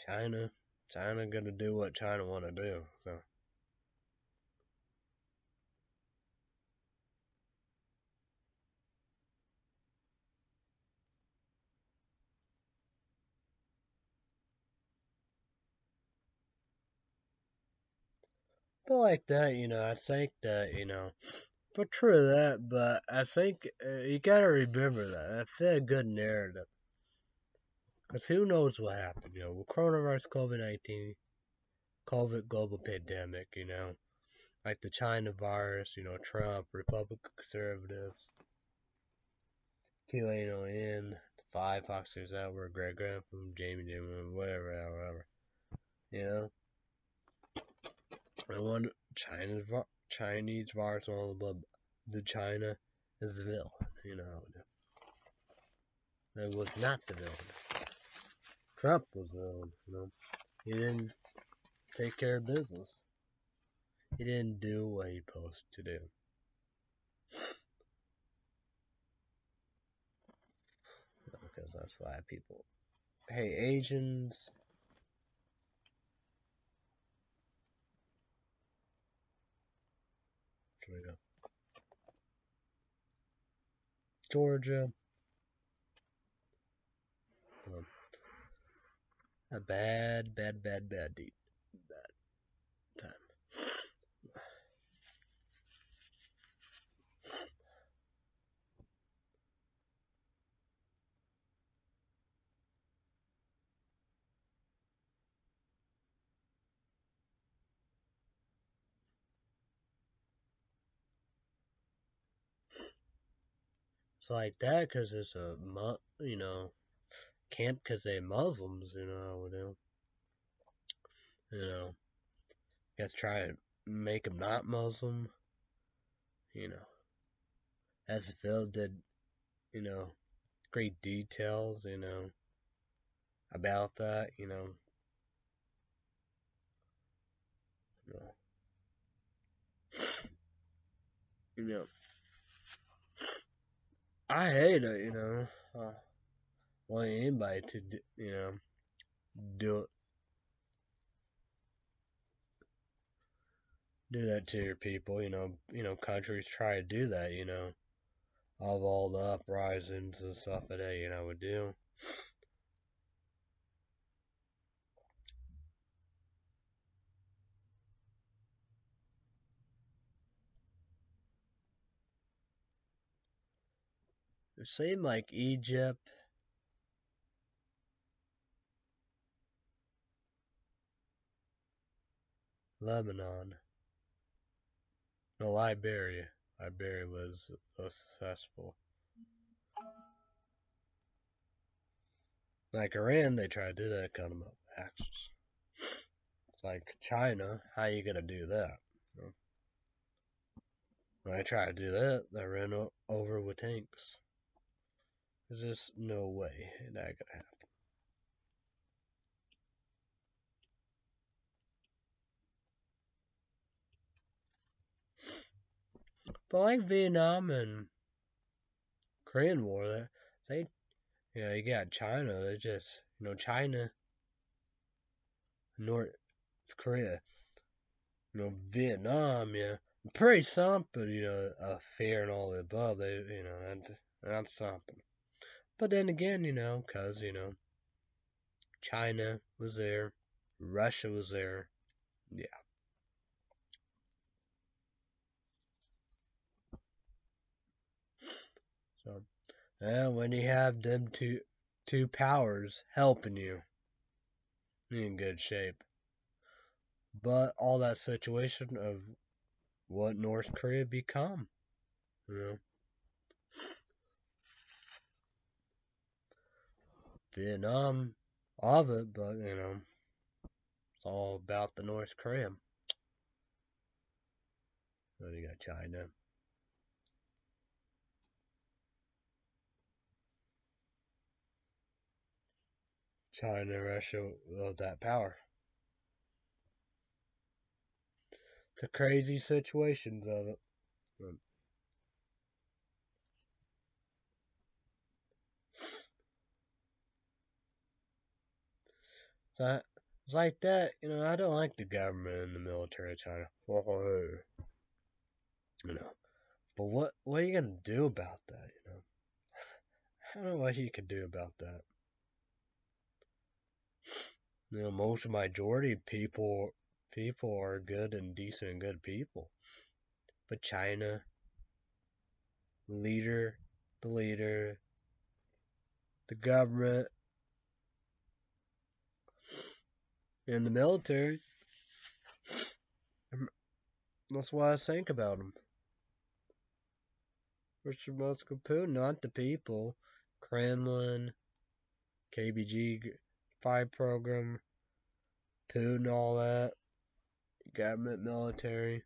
China, China gonna do what China wanna do. So. But like that, you know, I think that, you know, but true that, but I think uh, you gotta remember that. That's a good narrative. Because who knows what happened, you know, with coronavirus, COVID 19, COVID global pandemic, you know, like the China virus, you know, Trump, Republican conservatives, QAnon, the five Foxers out were Greg Graham Jamie Dimon, whatever, whatever. You know? I want China's Chinese all above the China is the villain, you know. It was not the villain. Trump was the villain, you know. He didn't take care of business. He didn't do what he supposed to do. [SIGHS] Because that's why people hate Asians, Georgia. Georgia. Um, a bad, bad, bad, bad deed. Bad time. Like that because it's a, you know, camp because they're Muslims, you know, you know. You know, guess try to make them not Muslim, you know. As Phil did, you know, great details, you know, about that, you know. You know. You know. I hate it, you know. I want anybody to, you know, do it. Do that to your people, you know. You know, countries try to do that, you know, of all the uprisings and stuff that they, you know, would do. Seemed like Egypt. Lebanon. No, Liberia. Liberia was successful. Like Iran, they tried to do that, them up axis. It's like China, how you gonna do that? When I try to do that, they ran over with tanks. There's just no way that could happen. But like Vietnam and Korean War, they, you know, you got China. They just, you know, China, North Korea, you know, Vietnam, yeah, pretty something, you know, a fear and all the above. They, you know, that, that's something. But then again, you know, because, you know, China was there, Russia was there. Yeah. So, and when you have them two two powers helping you, you're in good shape. But all that situation of what North Korea become, you know. Vietnam of it, but you know, it's all about the North Korea. Then you got China. China, Russia, of that power. The crazy situations of it. That it's like that, you know, I don't like the government and the military China. You know. But what what are you gonna do about that, you know? I don't know what you can do about that. You know, most of majority people people are good and decent and good people. But China, leader, the leader, the government, in the military. That's why I think about them. Richard Moscow not the people. Kremlin, KBG spy program, Putin, all that. Government, military.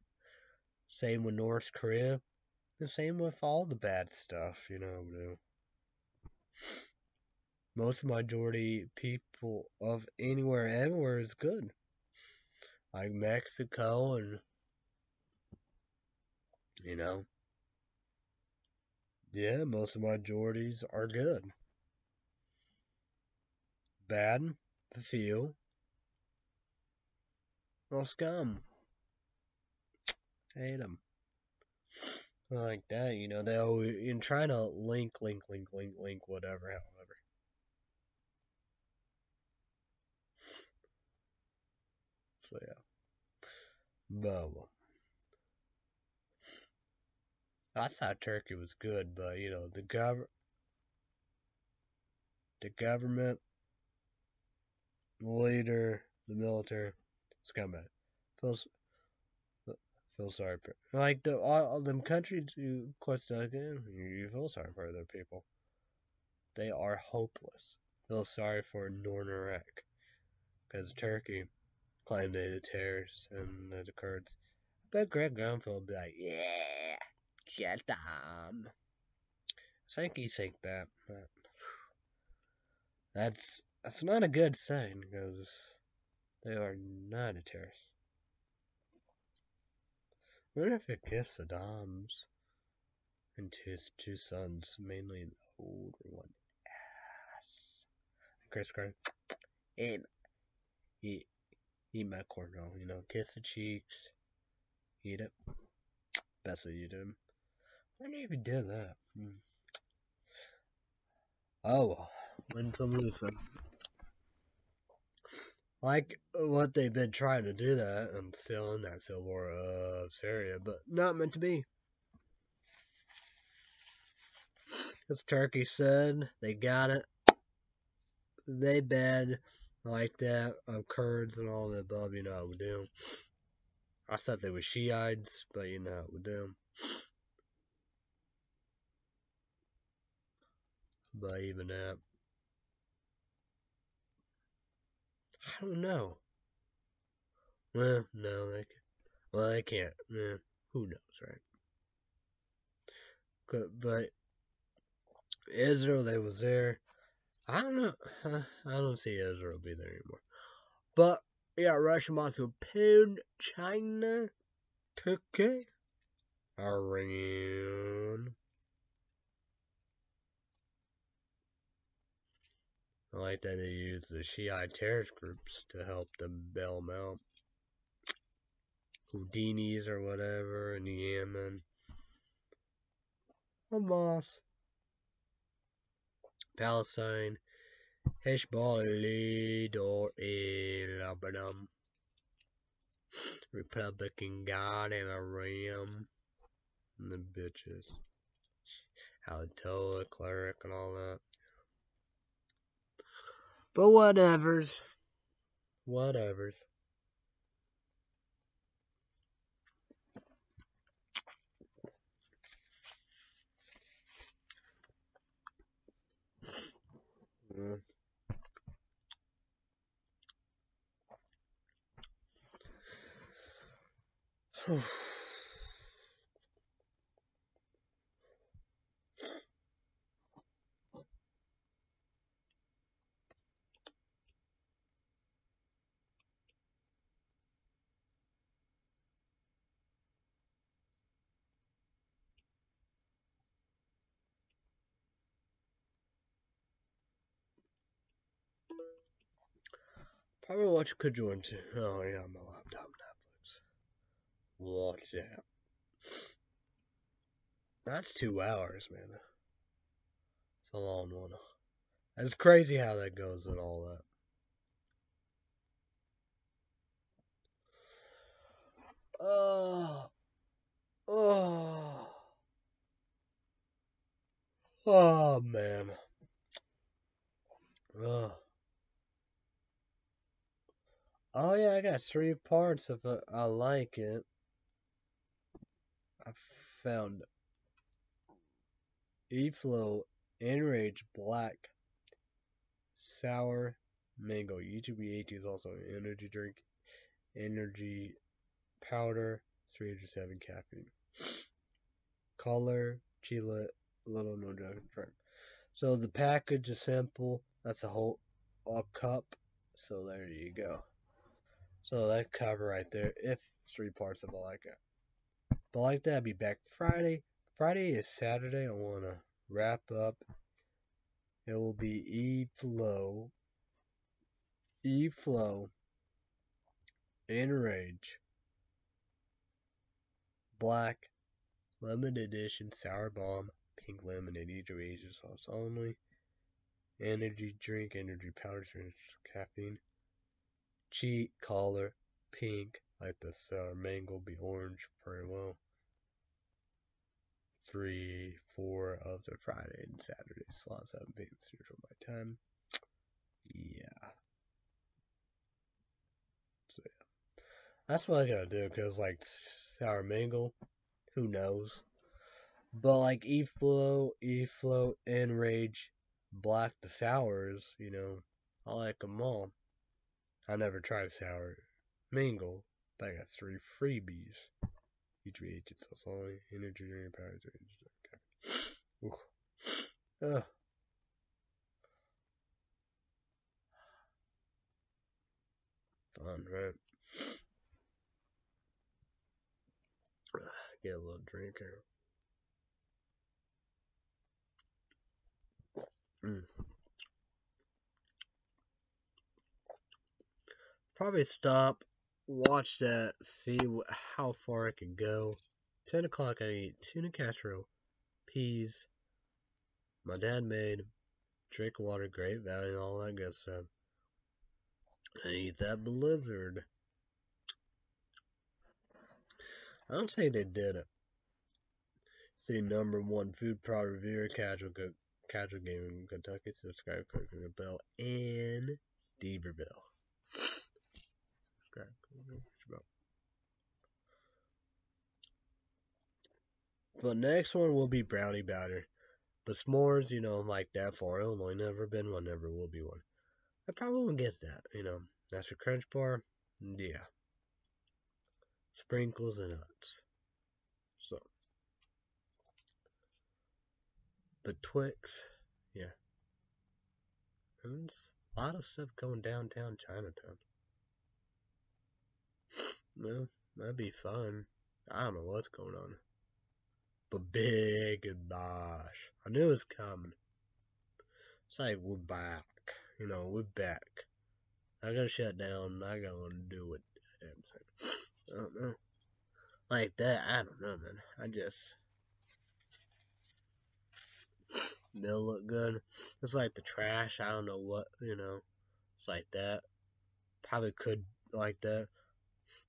Same with North Korea. The same with all the bad stuff, you know uh, most majority people of anywhere everywhere is good. Like Mexico and you know. Yeah, most majorities are good. Bad, a few. Well, scum. Hate them. Like that, you know, they always, in trying to link, link, link, link, link, whatever, however. So yeah. But I thought Turkey was good, but you know the gov the government, leader, the military, scumbag. Feels feel sorry for like the all them countries eh, you question you feel sorry for other people. They are hopeless. Feel sorry for Northern because Turkey they the terrorists and the Kurds. I bet Greg Gutfeld would be like, yeah, get them. I think he think that, but that's that's not a good sign because they are not a terrorist. What if it kissed Saddam's and his two sons, mainly the older one, ass? Chris Craig, [TSK] he, he, eat my cornrow, you know, kiss the cheeks, eat it. That's what you do. I if you did that. Hmm. Oh, win some, lose some. Like what they've been trying to do that and still in that civil war of Syria, but not meant to be. Because Turkey said they got it. They bad like that um, of Kurds and all the above, you know we do. I thought they were Shiites, but you know we do. But even that. I don't know. Well, no, they. Well, they can't. Yeah, who knows, right? But, But Israel, they was there. I don't know. [SIGHS] I don't see Israel be there anymore. But yeah, Russia to pound China, Turkey, Iran. I like that they use the Shiite terrorist groups to help them bail them out. Houdinis or whatever in Yemen. Hamas. Palestine. Hezbollah or Lebanon. Republican God and Iran. And the bitches. Ayatollah, cleric, and all that. But whatevers. Whatevers. Mm. [SIGHS] Yeah. Probably watch too. Oh yeah, my laptop Netflix. Watch that. That's two hours, man. It's a long one. It's crazy how that goes and all that. Oh. Oh. Oh, man. Oh. Oh yeah, I got three parts of it. I like it. I found E-Flow, Enrage, Black, Sour, Mango. UGB is also an energy drink. Energy powder, 307 caffeine. [SNIFFS] Color, Chile, little no drug. So the package is simple. That's a whole a cup. So there you go. So that cover right there, if three parts of it. But like that, I'll be back Friday. Friday is Saturday. I want to wrap up. It will be E Flow, E Flow, Enrage, Black, Limited Edition, Sour Bomb, Pink Lemonade, each of Asia sauce only. Energy drink, energy powder, caffeine cheek, collar, pink, like the sour mango be orange pretty well. Three, four of the Friday and Saturday slots haven't been usual my time. Yeah. So yeah. That's what I gotta do, cause like sour mango, who knows? But like E-Flow, E-Flow, Enrage, Black the Sours, you know, I like them all. I never tried sour mango, but I got three freebies. Each VH itself only energy drink powers. Okay. Uh. Fun, right? Get a little drink here. Mm. Probably stop, watch that, see how far I can go. 10 o'clock I eat tuna casserole, peas, my dad made, drink water, great value, all that good stuff. I eat that blizzard. I don't say they did it. See number one food product reviewer, casual casual gaming in Kentucky. Subscribe, click the bell, and. Subscribe, But next one will be brownie batter. But s'mores, you know, like that for Illinois, never been one, never will be one. I probably won't get that, you know. That's a crunch bar, yeah. Sprinkles and nuts. So. The Twix, yeah. And a lot of stuff going downtown Chinatown. Well, that'd be fun. I don't know what's going on. But big bosh. I knew it was coming. It's like we're back. You know, we're back. I gotta shut down. I gotta do it. I don't know. Like that, I don't know, man. I just. They'll look good. It's like the trash. I don't know what, you know. It's like that. Probably could like that.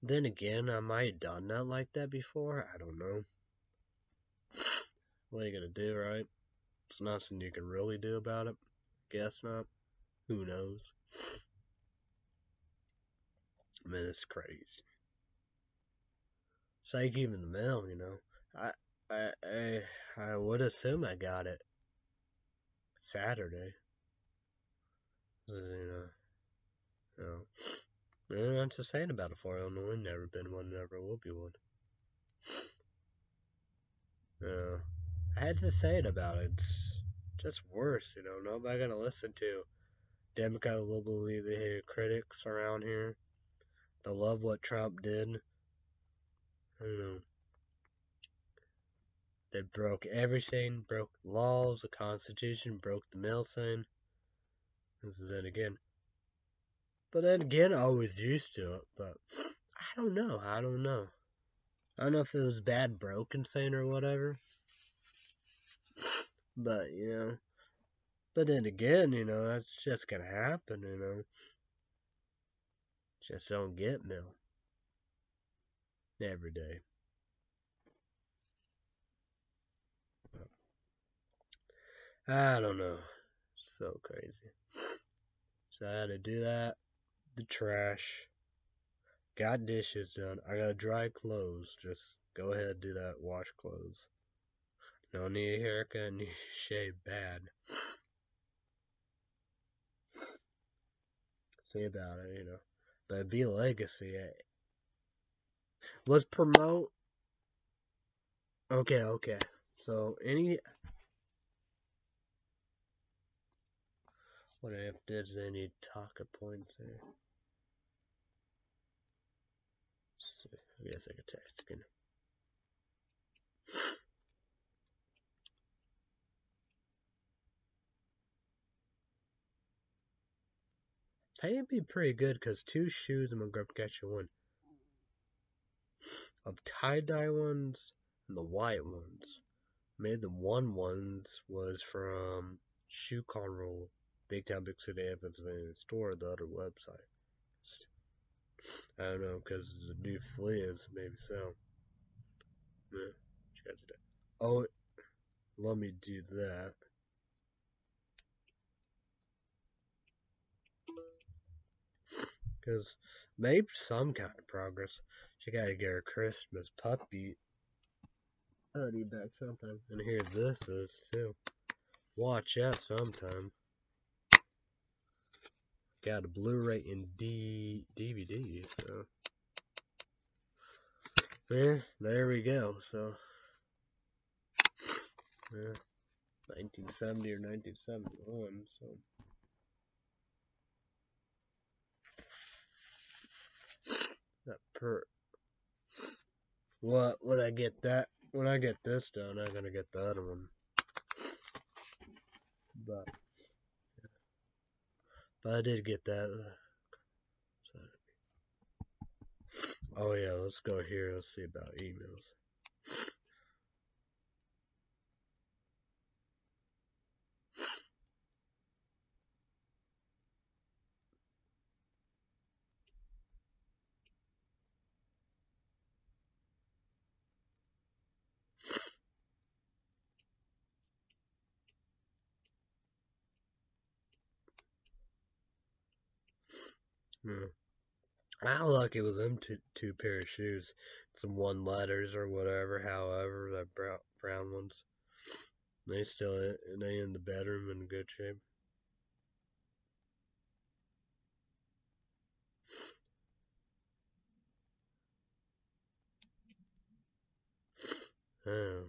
Then again, I might have done that like that before. I don't know. What are you gonna do, right? It's nothing you can really do about it. Guess not. Who knows? Man, it's crazy. It's like even the mail, you know. I I I, I would assume I got it Saturday. You know, you know. And that's the saying about a four Illinois. Never been one, never will be one. Yeah. I had to say it about it. It's just worse, you know. Nobody gonna listen to Democrat liberally the critics around here. They love what Trump did. You know. They broke everything, broke laws, the Constitution, broke the mail sign. This is it again. But then again, I was used to it. But I don't know. I don't know. I don't know if it was bad broken saying or whatever. But, you know, but then again, you know, that's just gonna happen, you know. Just don't get milk every day. I don't know. So crazy. So I had to do that. The trash. Got dishes done. I got dry clothes. Just go ahead and do that. Wash clothes. No need a haircut, [LAUGHS] need shave bad. See about it, you know. But be legacy. Let's promote. Okay, okay. So any. What if there's any talking points there? That'd be pretty good because two shoes I'm gonna grab you one. Of tie dye ones and the white ones. Made the one ones was from Shoe Control, Big Town Big City Pennsylvania store, the other website. I don't know because the new fleas maybe so. Oh, let me do that. Because maybe some kind of progress. She gotta get her Christmas puppy I'll be back sometime. And here this is too. Watch out sometime. Got a Blu-ray and D DVD, so yeah, there we go. So yeah, 1970 or 1971. So. That per. What when I get that when I get this done, I'm gonna get the other one. But but I did get that. Oh yeah, let's go here. Let's see about emails. Yeah. How lucky with them two two pair of shoes, some one letters or whatever. However, the brown brown ones, they still they in the bedroom in good shape. Oh.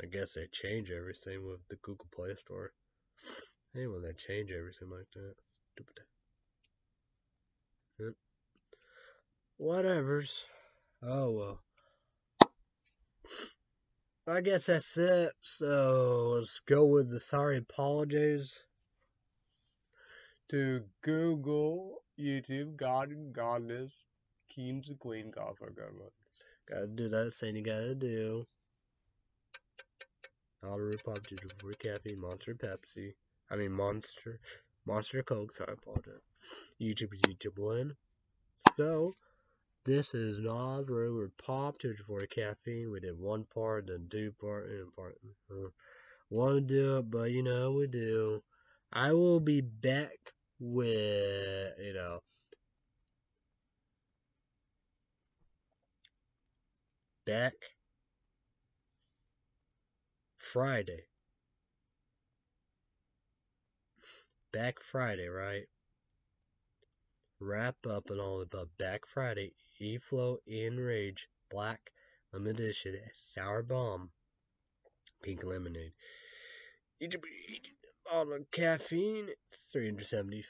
I guess they change everything with the Google Play Store. Hey, when they change everything like that. Stupid. Whatevers. Oh well. I guess that's it. So let's go with the sorry apologies to Google, YouTube, God and Godness, Kings and Queen, God for government. Gotta do that thing you gotta do. The Pop Digital for caffeine, Monster Pepsi. I mean Monster Monster Coke, sorry, I apologize. YouTube is YouTube one. So this is not River Pop to for caffeine. We did one part, then two part, and part. Uh, Want to do it, but you know we do. I will be back with you know back Friday. Back Friday, right? Wrap up and all above. Back Friday, E-Flow, Enrage, Black, Limited Edition, Sour Bomb, Pink Lemonade. All the caffeine, 370.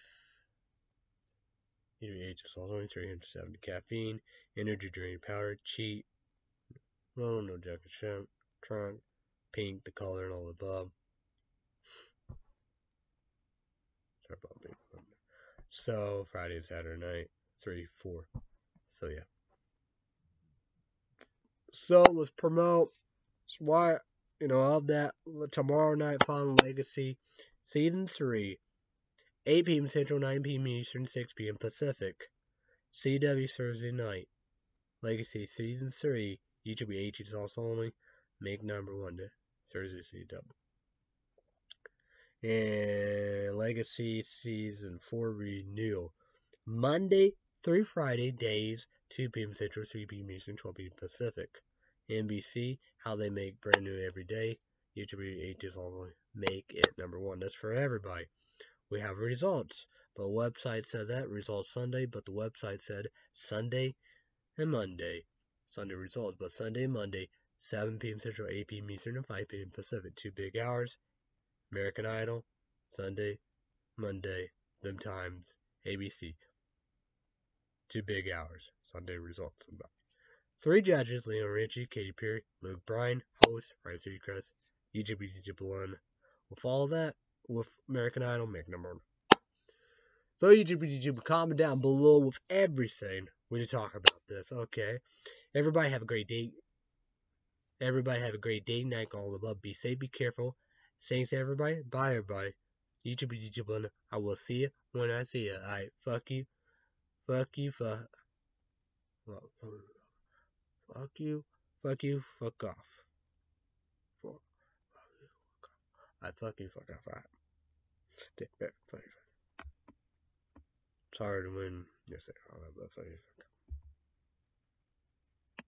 Each is only 370 caffeine, energy drink powder, cheat. No, no jacket, shrimp, trunk, pink, the color, and all the above. So Friday and Saturday night, three, four. So yeah. So let's promote. why you know of that tomorrow night Final Legacy season three, 8 p.m. Central, 9 p.m. Eastern, 6 p.m. Pacific. CW Thursday night. Legacy season three. YouTube H is also only. Make number one to Thursday CW and Legacy Season 4 renewal. Monday through Friday days, 2 p.m. Central, 3 p.m. Eastern, 12 p.m. Pacific. NBC, how they make brand new every day. YouTube ages only make it number one. That's for everybody. We have results, but website said that results Sunday, but the website said Sunday and Monday. Sunday results, but Sunday and Monday, 7 p.m. Central, 8 p.m. Eastern, and 5 p.m. Pacific. Two big hours. American Idol, Sunday, Monday, them times, ABC. Two big hours, Sunday results. Three judges, Lionel Richie, Katy Perry, Luke Bryan, host, Ryan Seacrest, Egypt one. We'll follow that with American Idol, make number one. So YouTube, YouTube, comment down below with everything when you talk about this, okay? Everybody have a great day. Everybody have a great day, night, all above. Be safe, be careful. Thanks everybody. Bye everybody. YouTube YouTube I will see you when I see you. Alright, fuck you. Fuck you, fuck. Fuck you. Fuck you, fuck off. Fuck, you, fuck off. I fuck you, fuck off. Alright. Take that. Fuck. Sorry to win. Yes, I that. Fuck you, fuck off.